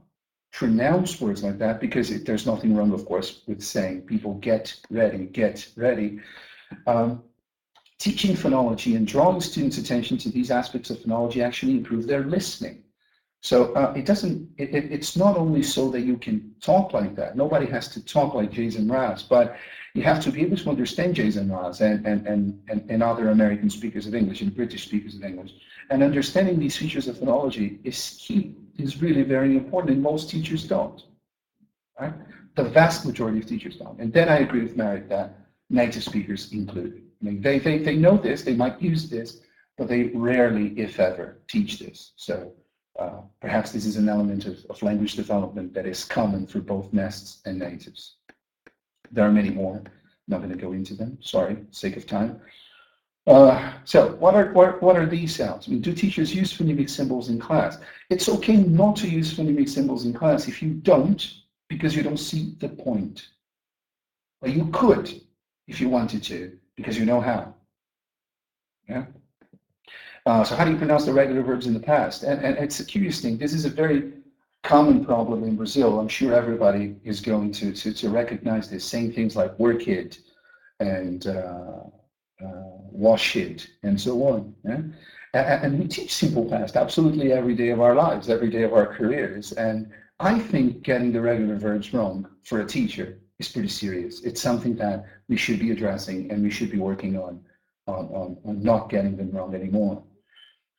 pronounce words like that, because it, there's nothing wrong, of course, with saying people get ready, get ready, um, teaching phonology and drawing students' attention to these aspects of phonology actually improve their listening. So uh, it doesn't, it, it, it's not only so that you can talk like that. Nobody has to talk like Jason Mraz, but you have to be able to understand Jason Mraz and, and, and, and, and other American speakers of English and British speakers of English. And understanding these features of phonology is key, is really very important, and most teachers don't. Right? The vast majority of teachers don't. And then I agree with Marek that native speakers included. They, they, they know this, they might use this, but they rarely, if ever, teach this. So uh, perhaps this is an element of, of language development that is common for both nests and natives. There are many more. Not going to go into them, sorry, sake of time. Uh, so what are, what, what are these sounds? I mean, do teachers use phonemic symbols in class? It's okay not to use phonemic symbols in class if you don't, because you don't see the point. But you could if you wanted to, because you know how. Yeah. Uh, so how do you pronounce the regular verbs in the past? And, and it's a curious thing. This is a very common problem in Brazil. I'm sure everybody is going to, to, to recognize this, saying things like work it and uh, uh, wash it, and so on. Yeah? And we teach simple past absolutely every day of our lives, every day of our careers. And I think getting the regular verbs wrong for a teacher is pretty serious. It's something that we should be addressing and we should be working on, on, on, on not getting them wrong anymore.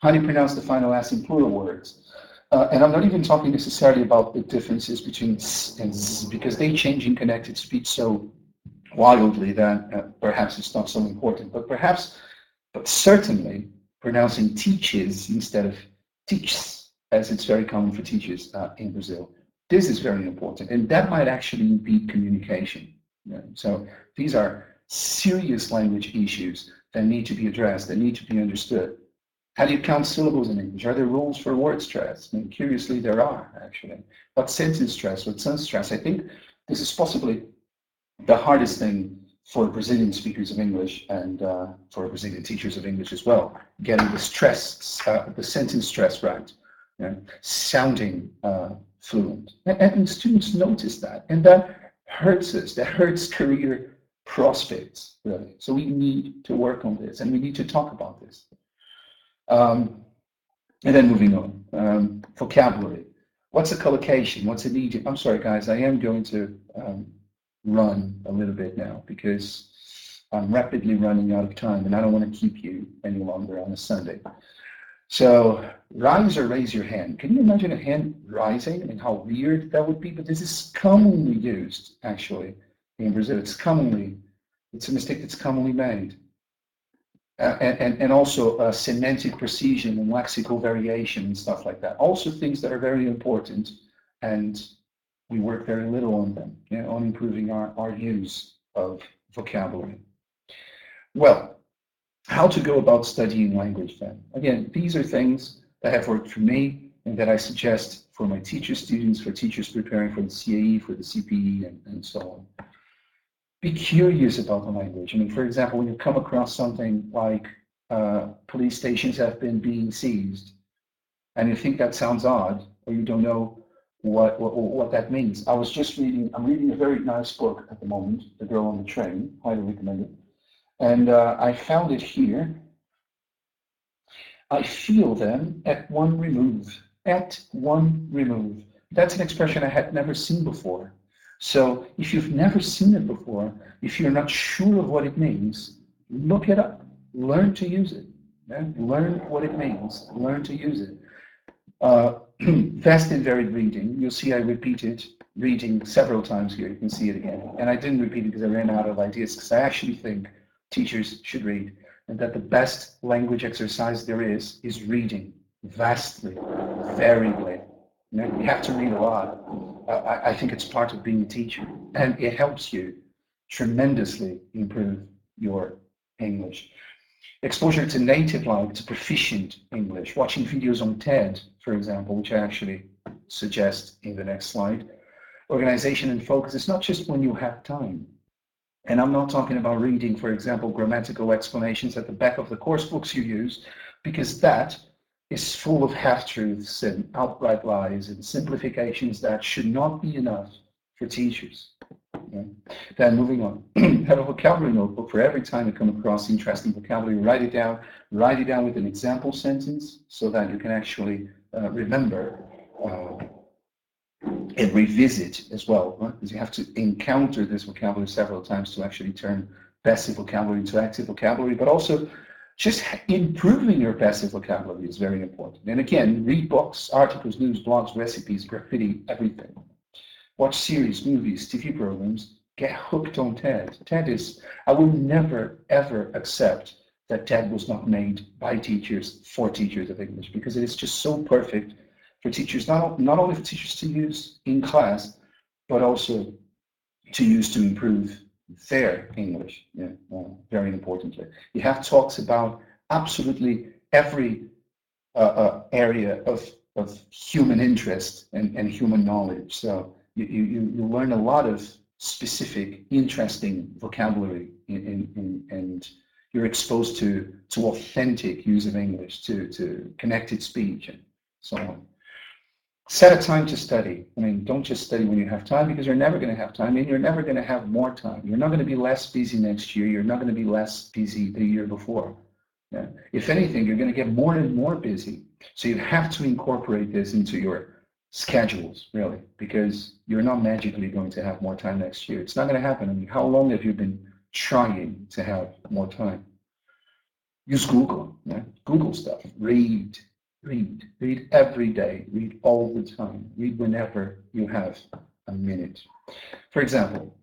How do you pronounce the final S in plural words? Uh, and I'm not even talking necessarily about the differences between s and z, because they change in connected speech so wildly that uh, perhaps it's not so important. But perhaps, but certainly, pronouncing teaches instead of teaches, as it's very common for teachers uh, in Brazil. This is very important, and that might actually impede communication. So these are serious language issues that need to be addressed, that need to be understood. How do you count syllables in English? Are there rules for word stress? I mean, curiously, there are actually. What sentence stress? What sense stress? I think this is possibly the hardest thing for Brazilian speakers of English and uh, for Brazilian teachers of English as well, getting the stress, uh, the sentence stress right, you know, sounding uh, fluent. And, and, students notice that, and that hurts us, that hurts career prospects, really. So we need to work on this, and we need to talk about this. Um, and then moving on, um, vocabulary. What's a collocation? What's an idiom? I'm sorry, guys, I am going to um, run a little bit now because I'm rapidly running out of time and I don't want to keep you any longer on a Sunday. So rise or raise your hand. Can you imagine a hand rising and how weird that would be? But this is commonly used, actually, in Brazil. It's commonly, it's a mistake that's commonly made. Uh, and, and also uh, semantic precision and lexical variation and stuff like that. Also things that are very important and we work very little on them, you know, on improving our, our use of vocabulary. Well, how to go about studying language then? Again, these are things that have worked for me and that I suggest for my teacher students, for teachers preparing for the CAE, for the CPE, and, and so on. Be curious about the language. I mean, for example, when you come across something like uh, police stations have been being seized, and you think that sounds odd, or you don't know what, what, what that means. I was just reading, I'm reading a very nice book at the moment, The Girl on the Train, highly recommend it. And uh, I found it here. I feel them at one remove, at one remove. That's an expression I had never seen before. So if you've never seen it before, if you're not sure of what it means, look it up, learn to use it. Yeah? Learn what it means, learn to use it. Uh, vast and varied reading. You'll see I repeated reading several times here. You can see it again. And I didn't repeat it because I ran out of ideas because I actually think teachers should read and that the best language exercise there is is reading vastly, variedly. You, know, you have to read a lot. I, I think it's part of being a teacher and it helps you tremendously improve your English. Exposure to native language, to proficient English, watching videos on TED, for example, which I actually suggest in the next slide. Organization and focus, it's not just when you have time. And I'm not talking about reading, for example, grammatical explanations at the back of the course books you use, because that is full of half-truths and outright lies and simplifications that should not be enough for teachers. Then moving on, have a vocabulary notebook for every time you come across interesting vocabulary, write it down, write it down with an example sentence so that you can actually uh, remember uh, and revisit as well, right? Because you have to encounter this vocabulary several times to actually turn passive vocabulary into active vocabulary, but also just improving your passive vocabulary is very important. And again, read books, articles, news, blogs, recipes, graffiti, everything. Watch series, movies, TV programs, get hooked on TED. TED is, I will never, ever accept that TED was not made by teachers for teachers of English because it is just so perfect for teachers, not, not only for teachers to use in class, but also to use to improve their English, yeah, uh, very importantly. You have talks about absolutely every uh, uh, area of, of human interest and, and human knowledge. So you, you, you learn a lot of specific, interesting vocabulary in, in, in, and you're exposed to, to authentic use of English, to, to connected speech and so on. Set a time to study. I mean, don't just study when you have time because you're never going to have time and you're never going to have more time. You're not going to be less busy next year. You're not going to be less busy the year before. Yeah. If anything, you're going to get more and more busy. So you have to incorporate this into your schedules, really, because you're not magically going to have more time next year. It's not going to happen. I mean, how long have you been trying to have more time. Use Google, yeah? Google stuff. Read, read, read every day, read all the time, read whenever you have a minute. For example,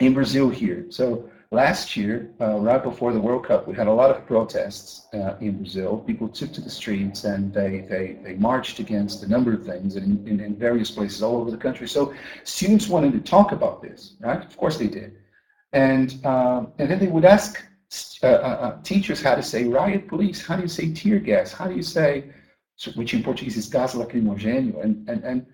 in Brazil here, so Last year, uh, right before the World Cup, we had a lot of protests uh, in Brazil. People took to the streets and they, they, they marched against a number of things in, in, in various places all over the country. So students wanted to talk about this, right? Of course they did. And, uh, and then they would ask uh, uh, uh, teachers how to say riot police, how do you say tear gas, how do you say, which in Portuguese is gas lacrimogêneo, and, and, and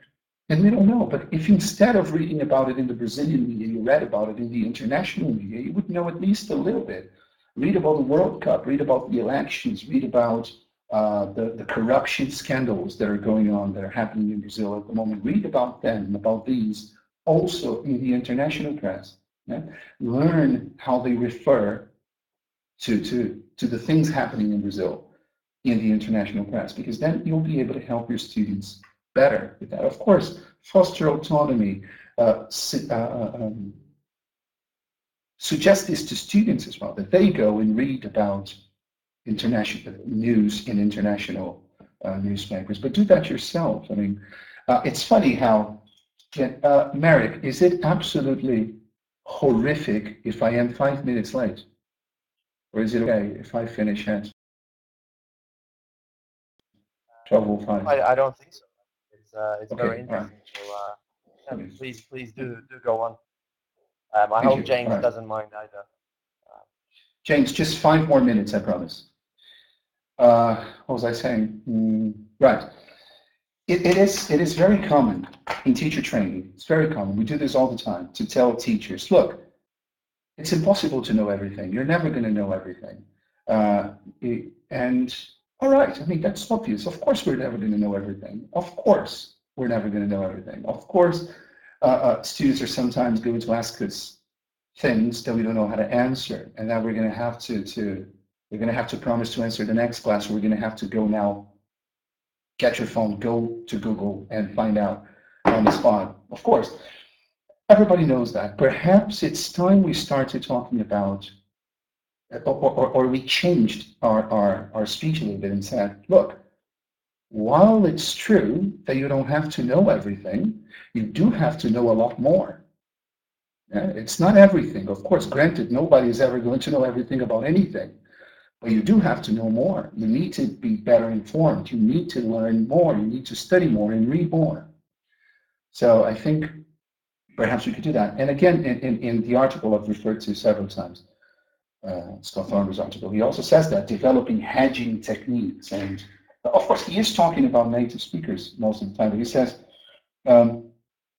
and we don't know, but if instead of reading about it in the Brazilian media, you read about it in the international media, you would know at least a little bit. Read about the World Cup, read about the elections, read about uh, the, the corruption scandals that are going on, that are happening in Brazil at the moment. Read about them, about these, also in the international press. Yeah? Learn how they refer to, to, to the things happening in Brazil in the international press, because then you'll be able to help your students better with that. Of course, foster autonomy, uh, uh, uh, um, suggest this to students as well, that they go and read about international news in international uh, newspapers, but do that yourself. I mean, uh, it's funny how, uh, Marek, is it absolutely horrific if I am five minutes late? Or is it okay if I finish at 12.05? I, I don't think so uh, it's Okay, very all right. interesting. So uh, yeah, please, please do do go on. Um, I Thank hope you. James right. doesn't mind either. James, just five more minutes, I promise. Uh, what was I saying? Mm, right. It, it is it is very common in teacher training. It's very common. We do this all the time to tell teachers, look, it's impossible to know everything. You're never going to know everything. Uh, it- and all right, I mean that's obvious. Of course, we're never going to know everything. Of course, we're never going to know everything. Of course, uh, uh, students are sometimes going to ask us things that we don't know how to answer and that we're going to have to to we're going to have to promise to answer the next class we're going to have to go now get your phone go to google and find out on the spot of course everybody knows that perhaps it's time we started talking about or, or, or we changed our, our, our speech a little bit and said look while it's true that you don't have to know everything you do have to know a lot more It's not everything. Of course, granted, nobody is ever going to know everything about anything. But you do have to know more. You need to be better informed. You need to learn more. You need to study more and read more. So I think perhaps we could do that. And again, in, in, in the article I've referred to several times, uh, Scott Thornbury's article, he also says that developing hedging techniques. And of course, he is talking about native speakers most of the time, but he says, um,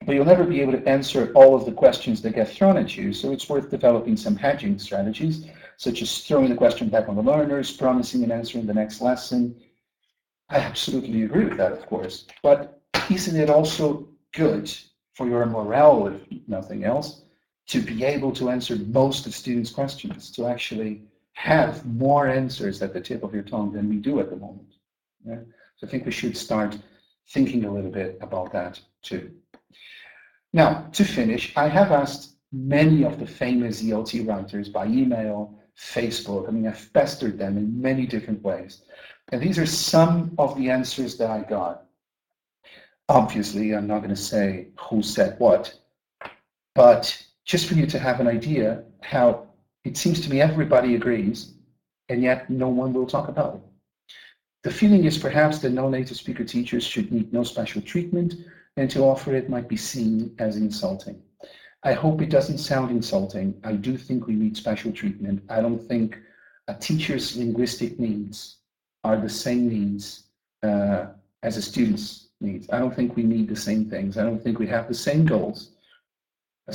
but you'll never be able to answer all of the questions that get thrown at you. So it's worth developing some hedging strategies, such as throwing the question back on the learners, promising an answer in the next lesson. I absolutely agree with that, of course. But isn't it also good for your morale, if nothing else, to be able to answer most of students' questions, to actually have more answers at the tip of your tongue than we do at the moment? Yeah? So I think we should start thinking a little bit about that too. Now, to finish, I have asked many of the famous ELT writers by email, Facebook. I mean, I've pestered them in many different ways. And these are some of the answers that I got. Obviously, I'm not going to say who said what, but just for you to have an idea how it seems to me everybody agrees, and yet no one will talk about it. The feeling is perhaps that no native speaker teachers should need no special treatment and to offer it might be seen as insulting. I hope it doesn't sound insulting. I do think we need special treatment. I don't think a teacher's linguistic needs are the same needs uh, as a student's needs. I don't think we need the same things. I don't think we have the same goals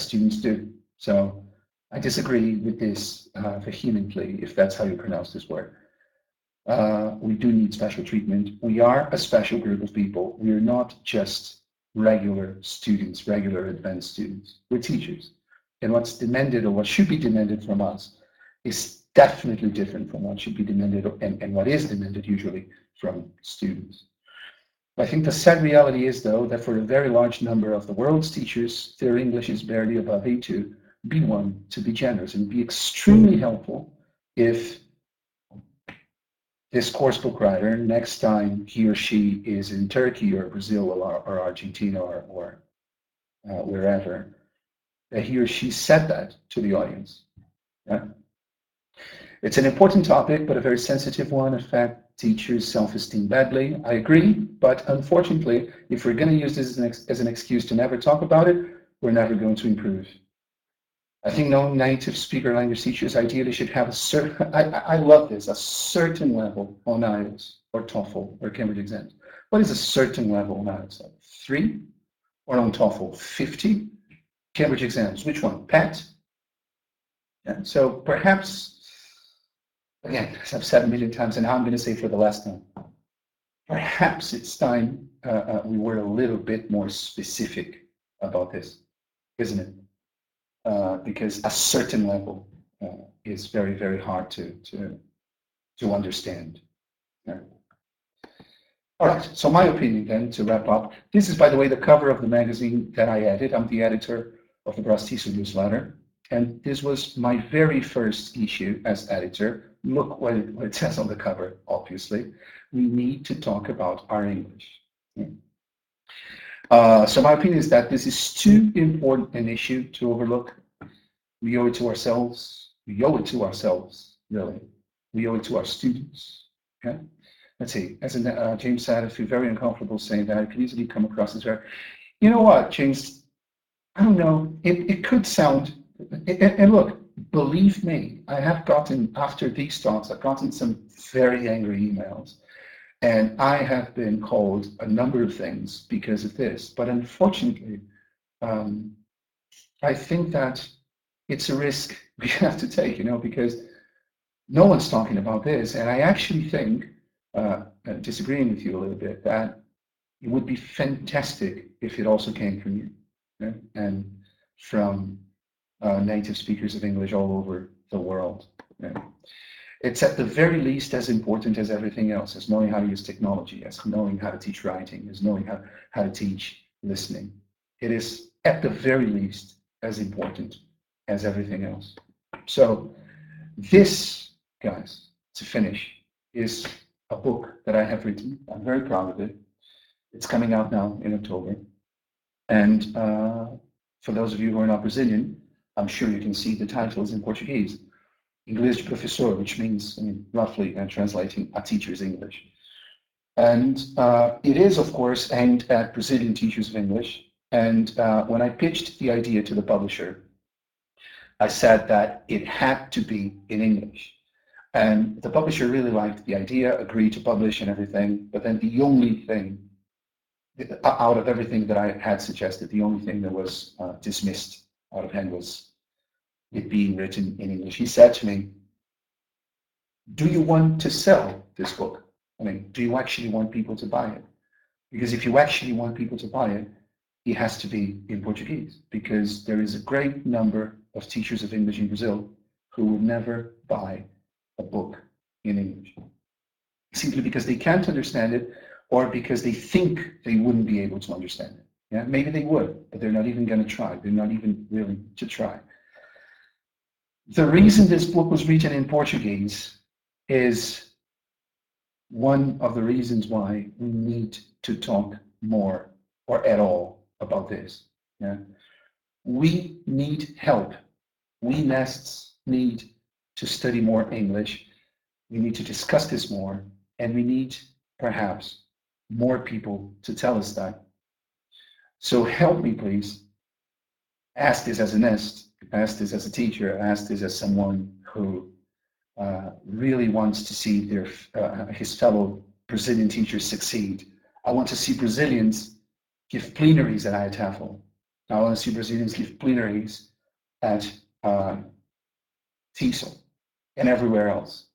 students do. So I disagree with this uh, vehemently, if that's how you pronounce this word. Uh, we do need special treatment. We are a special group of people. We are not just regular students, regular advanced students. We're teachers. And what's demanded or what should be demanded from us is definitely different from what should be demanded and, and what is demanded usually from students. I think the sad reality is, though, that for a very large number of the world's teachers, their English is barely above A2, B1 to be generous and be extremely helpful if this course book writer, next time he or she is in Turkey or Brazil or, or Argentina or, or uh, wherever, that he or she said that to the audience. Yeah. It's an important topic, but a very sensitive one. Affect teachers' self-esteem badly. I agree, but unfortunately, if we're going to use this as an, as an excuse to never talk about it, we're never going to improve. I think no native speaker language teachers ideally should have a certain, I, I love this, a certain level on IELTS or TOEFL or Cambridge exams. What is a certain level on IELTS? Three? Or on TOEFL, 50? Cambridge exams, which one? PET? Yeah, so perhaps, again, as I've said a million times, and now I'm going to say for the last time, perhaps it's time uh, uh, we were a little bit more specific about this, isn't it? Uh, because a certain level uh, is very, very hard to, to, to understand. Yeah. All right, so my opinion then, to wrap up, this is, by the way, the cover of the magazine that I edit. I'm the editor of the BRAZ-TESOL newsletter. And this was my very first issue as editor. Look what it, what it says on the cover, obviously. We need to talk about our English. Uh, so my opinion is that this is too important an issue to overlook. We owe it to ourselves. We owe it to ourselves, really. We owe it to our students. Okay? Let's see, as uh, James said, I feel very uncomfortable saying that. It could easily come across as very, you know what, James, I don't know, it, it could sound and look, believe me, I have gotten, after these talks, I've gotten some very angry emails. And I have been called a number of things because of this. But unfortunately, um, I think that it's a risk we have to take, you know, because no one's talking about this. And I actually think, uh, uh disagreeing with you a little bit, that it would be fantastic if it also came from you and from uh, native speakers of English all over the world. Yeah. It's at the very least as important as everything else, as knowing how to use technology, as knowing how to teach writing, as knowing how, how to teach listening. It is at the very least as important as everything else. So this, guys, to finish, is a book that I have written. I'm very proud of it. It's coming out now in October. And uh, for those of you who are not Brazilian, I'm sure you can see the titles in Portuguese. English professor, which means, I mean, roughly uh, translating a teacher's English. And uh, it is, of course, aimed at Brazilian teachers of English. And uh, when I pitched the idea to the publisher, I said that it had to be in English. And the publisher really liked the idea, agreed to publish and everything. But then the only thing, out of everything that I had suggested, the only thing that was uh, dismissed out of hand was it being written in English. He said to me, do you want to sell this book? I mean, do you actually want people to buy it? Because if you actually want people to buy it, it has to be in Portuguese because there is a great number of teachers of English in Brazil who will never buy a book in English simply because they can't understand it or because they think they wouldn't be able to understand it. Yeah, maybe they would, but they're not even going to try. They're not even willing to try. The reason this book was written in Portuguese is one of the reasons why we need to talk more or at all about this. Yeah? We need help. We nests need to study more English. We need to discuss this more, and we need perhaps more people to tell us that so help me, please. Ask this as a nest, ask this as a teacher, ask this as someone who uh, really wants to see their, uh, his fellow Brazilian teachers succeed. I want to see Brazilians give plenaries at IATEFL. I want to see Brazilians give plenaries at uh, TESOL and everywhere else.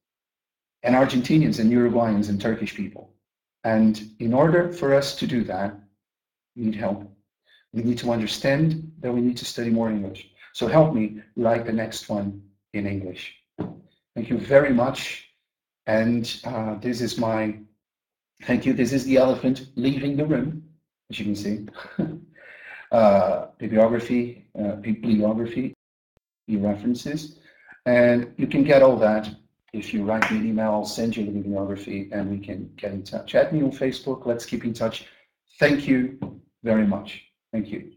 And Argentinians and Uruguayans and Turkish people. And in order for us to do that, we need help. We need to understand that we need to study more English. So help me write the next one in English. Thank you very much. And uh, this is my, thank you. This is the elephant leaving the room, as you can see. uh, bibliography, uh, bibliography, references. And you can get all that if you write me an email, I'll send you the bibliography and we can get in touch. Add me on Facebook. Let's keep in touch. Thank you very much. Thank you.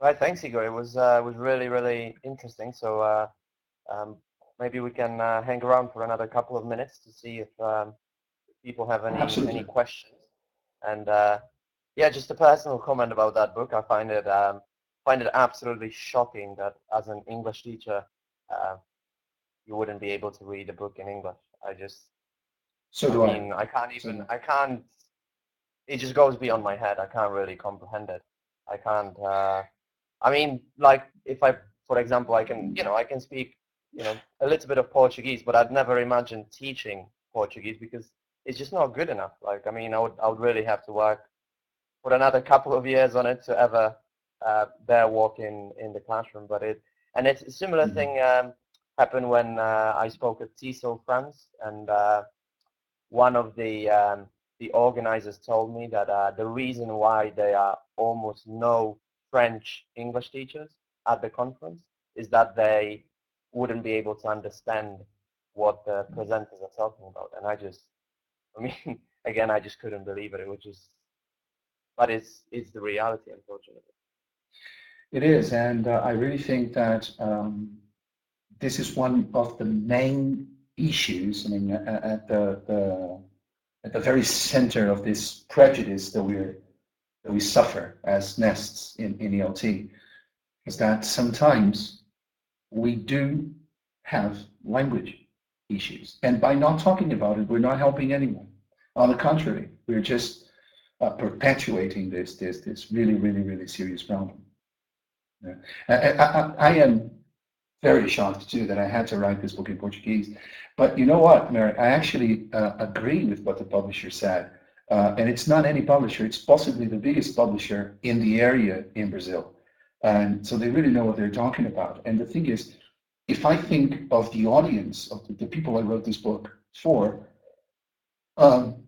Right, thanks, Higor. It was uh, was really really interesting. So uh, um, maybe we can uh, hang around for another couple of minutes to see if um, people have any questions. And uh, yeah, just a personal comment about that book. I find it um, find it absolutely shocking that as an English teacher, uh, you wouldn't be able to read a book in English. I just So do I I. mean, I can't even, I can't, it just goes beyond my head. I can't really comprehend it. I can't, uh, I mean, like, if I, for example, I can, you know, I can speak, you know, a little bit of Portuguese, but I'd never imagine teaching Portuguese because it's just not good enough. Like, I mean, I would, I would really have to work for another couple of years on it to ever uh, dare walk in, in the classroom. But it, and it's a similar Mhm. thing um, happened when uh, I spoke at TESOL France and uh, one of the um, the organizers told me that uh, the reason why there are almost no French English teachers at the conference is that they wouldn't be able to understand what the presenters are talking about. And I just, I mean, again, I just couldn't believe it. It was just, but it's it's the reality, unfortunately. It is, and uh, I really think that um, this is one of the main issues. I mean, at the, the at the very center of this prejudice that we're that we suffer as nests in, in ELT is that sometimes we do have language issues, and by not talking about it, we're not helping anyone. On the contrary, we're just uh, perpetuating this this this really really really serious problem. Yeah. I, I- I am very shocked too that I had to write this book in Portuguese. But you know what, Marek? I actually uh, agree with what the publisher said. Uh, and it's not any publisher, it's possibly the biggest publisher in the area in Brazil. And so they really know what they're talking about. And the thing is, if I think of the audience, of the, people I wrote this book for, um,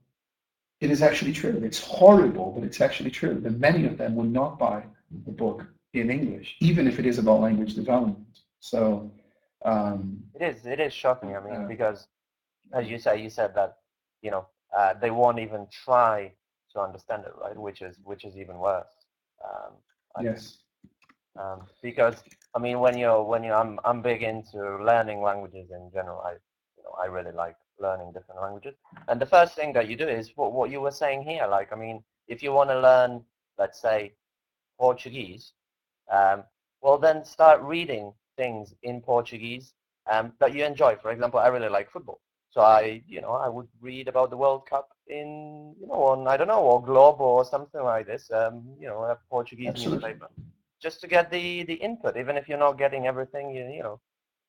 it is actually true. It's horrible, but it's actually true that many of them will not buy the book in English, even if it is about language development. So, um, It is it is shocking. I mean, Yeah. because as you say, you said that you know uh, they won't even try to understand it, right? Which is which is even worse. Um, I yes, um, because I mean when you're when you I'm I'm big into learning languages in general. I you know I really like learning different languages. And the first thing that you do is what what you were saying here. Like I mean, if you want to learn, let's say, Portuguese, um, well then start reading things in Portuguese um, that you enjoy. For example, I really like football. So I, you know, I would read about the World Cup in, you know, on I don't know, O Globo or something like this. Um, you know, a Portuguese Absolutely. newspaper, just to get the the input. Even if you're not getting everything, you you know,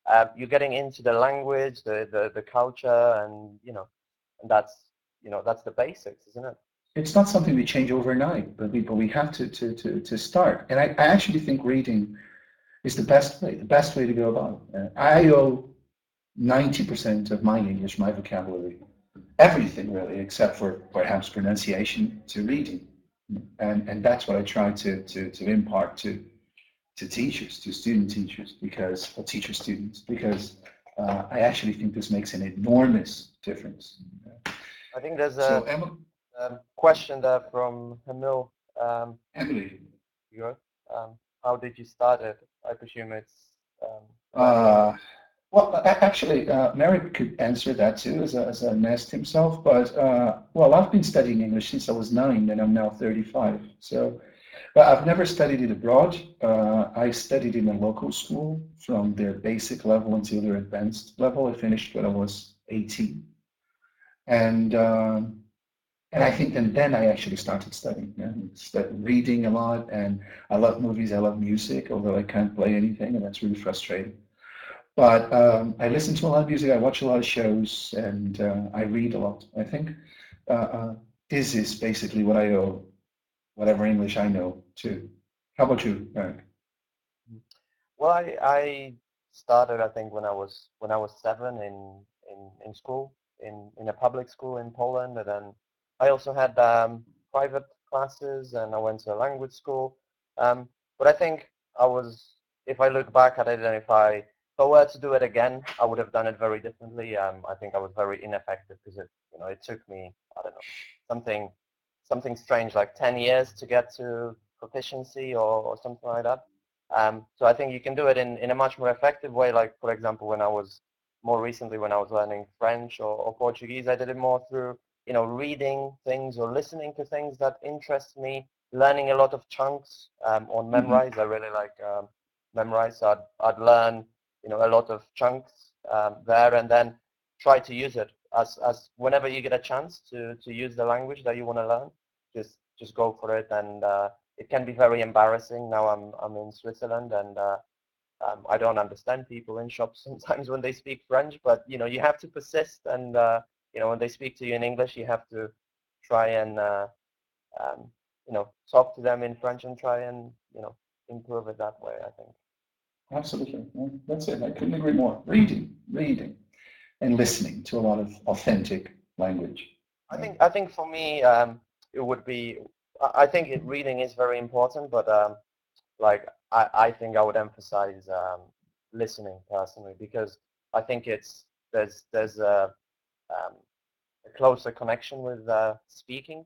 uh, you're getting into the language, the, the the culture, and you know, and that's you know that's the basics, isn't it? it's not something we change overnight, but we, but we have to, to, to, to start. And I, I actually think reading is the best way, the best way to go about it. Uh, I owe 90% of my English, my vocabulary, everything really, except for perhaps pronunciation, to reading. And, and that's what I try to, to, to impart to, to teachers, to student teachers, because, or teacher students, because uh, I actually think this makes an enormous difference. I think there's So a Emma, um, question there from Hamil. Um, Emily, Higor. Um, how did you start it? I presume it's. Um, Uh, well, actually, uh, Marek could answer that too as a, as a nest himself. But uh, well, I've been studying English since I was nine, and I'm now 35. So, but I've never studied it abroad. Uh, I studied in a local school from their basic level until their advanced level. I finished when I was 18, and um, and I think then then I actually started studying, started reading a lot, and I love movies, I love music, although I can't play anything, and that's really frustrating. But um, I listen to a lot of music, I watch a lot of shows, and uh, I read a lot. I think uh, uh, this is basically what I owe, whatever English I know, to. How about you, Marek? Well, I, I started, I think, when I was when I was seven in in, in school in in a public school in Poland, and then I also had um, private classes, and I went to a language school. Um, but I think I was, if I look back at it, and if I if I were to do it again, I would have done it very differently. Um, I think I was very ineffective because it, you know, it took me, I don't know, something something strange like 10 years to get to proficiency or, or something like that. Um, so I think you can do it in, in a much more effective way. Like for example, when I was more recently when I was learning French or, or Portuguese, I did it more through you know reading things or listening to things that interest me. Learning a lot of chunks um, on Memrise. I really like um, Memrise. So I'd, I'd learn you know a lot of chunks um, there and then try to use it as as whenever you get a chance to to use the language that you want to learn. Just just go for it and uh, it can be very embarrassing. Now I'm I'm in Switzerland and uh, um, I don't understand people in shops sometimes when they speak French, but you know you have to persist and uh, you know when they speak to you in English, you have to try and uh, um, you know talk to them in French and try and you know improve it that way. I think. Absolutely, that's it. I couldn't agree more. Reading, reading, and listening to a lot of authentic language. I think I think for me um, it would be I think it, reading is very important, but um, like I, I think I would emphasize um, listening personally because I think it's there's there's a, um, a closer connection with uh, speaking.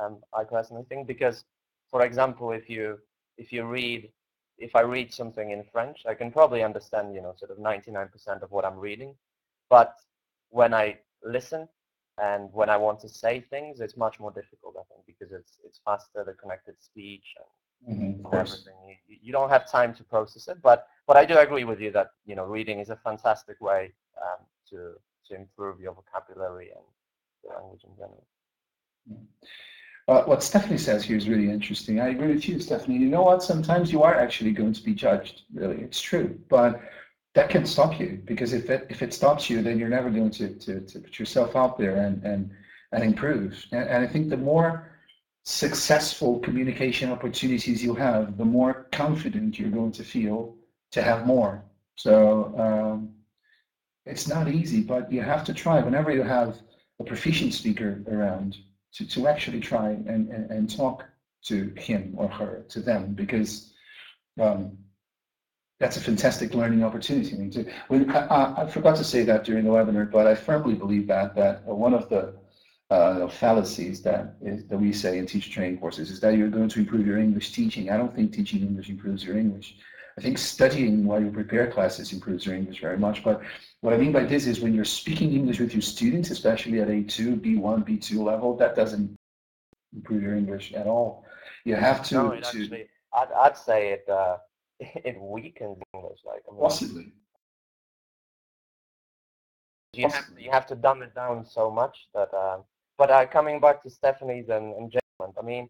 Um, I personally think because, for example, if you if you read if I read something in French, I can probably understand you know sort of 99% of what I'm reading, but when I listen and when I want to say things, it's much more difficult, I think, because it's it's faster, the connected speech and, Mhm, course. everything. You, you don't have time to process it, but but I do agree with you that you know reading is a fantastic way um, to to improve your vocabulary and the language in general. Uh, what Stephanie says here is really interesting. I agree with you, Stephanie. You know what? Sometimes you are actually going to be judged. Really, it's true. But that can stop you because if it if it stops you, then you're never going to to, to put yourself out there and and and improve. And, and I think the more successful communication opportunities you have, the more confident you're going to feel to have more. So um, it's not easy, but you have to try whenever you have a proficient speaker around to, to actually try and, and, and talk to him or her, to them, because um, that's a fantastic learning opportunity. I, mean, to, when, I, I forgot to say that during the webinar, but I firmly believe that that one of the uh, fallacies that is that we say in teacher training courses is that you're going to improve your English teaching. I don't think teaching English improves your English. I think studying while you prepare classes improves your English very much. But what I mean by this is when you're speaking English with your students, especially at A2, B1, B2 level, that doesn't improve your English at all. You have to, no, it to actually, I'd, I'd say it uh, it weakens English. Like I mean, possibly. you have you have to dumb it down so much that. Um, but uh, coming back to Stephanie's and, and judgment, I mean,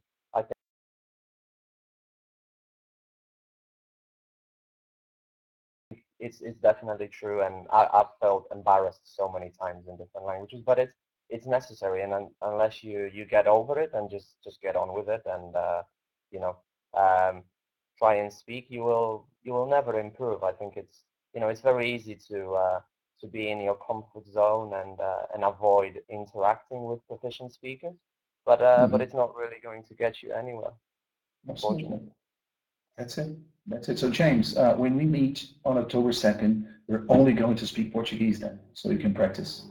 it's it's definitely true, and I, I've felt embarrassed so many times in different languages, but it's it's necessary, and un, unless you you get over it and just just get on with it, and uh, you know um, try and speak, you will you will never improve. I think it's you know it's very easy to uh, to be in your comfort zone and uh, and avoid interacting with proficient speakers, but uh, but Mhm. it's not really going to get you anywhere. Absolutely. Unfortunately. That's it. That's it. So James, uh, when we meet on October 2nd, we're only going to speak Portuguese then, so you can practice.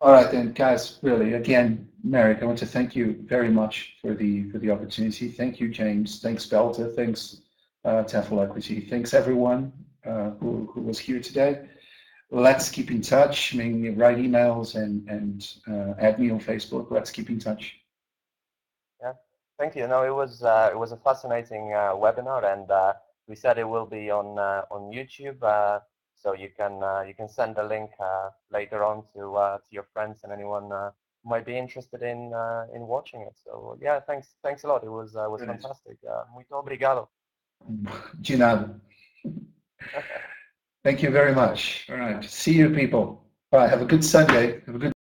All right then, guys, really, again, Marek, I want to thank you very much for the for the opportunity. Thank you, James. Thanks, BELTA. Thanks, uh, TEFL Equity. Thanks, everyone uh, who, who was here today. Let's keep in touch. I mean, write emails and, and uh, add me on Facebook. Let's keep in touch. Thank you. No, it was uh, it was a fascinating uh, webinar, and uh, we said it will be on uh, on YouTube, uh, so you can uh, you can send the link uh, later on to uh, to your friends and anyone uh, who might be interested in uh, in watching it. So yeah, thanks thanks a lot. It was uh, was Brilliant. fantastic. Uh, muito obrigado. De nada. Thank you very much. All right. See you, people. All right. Have a good Sunday. Have a good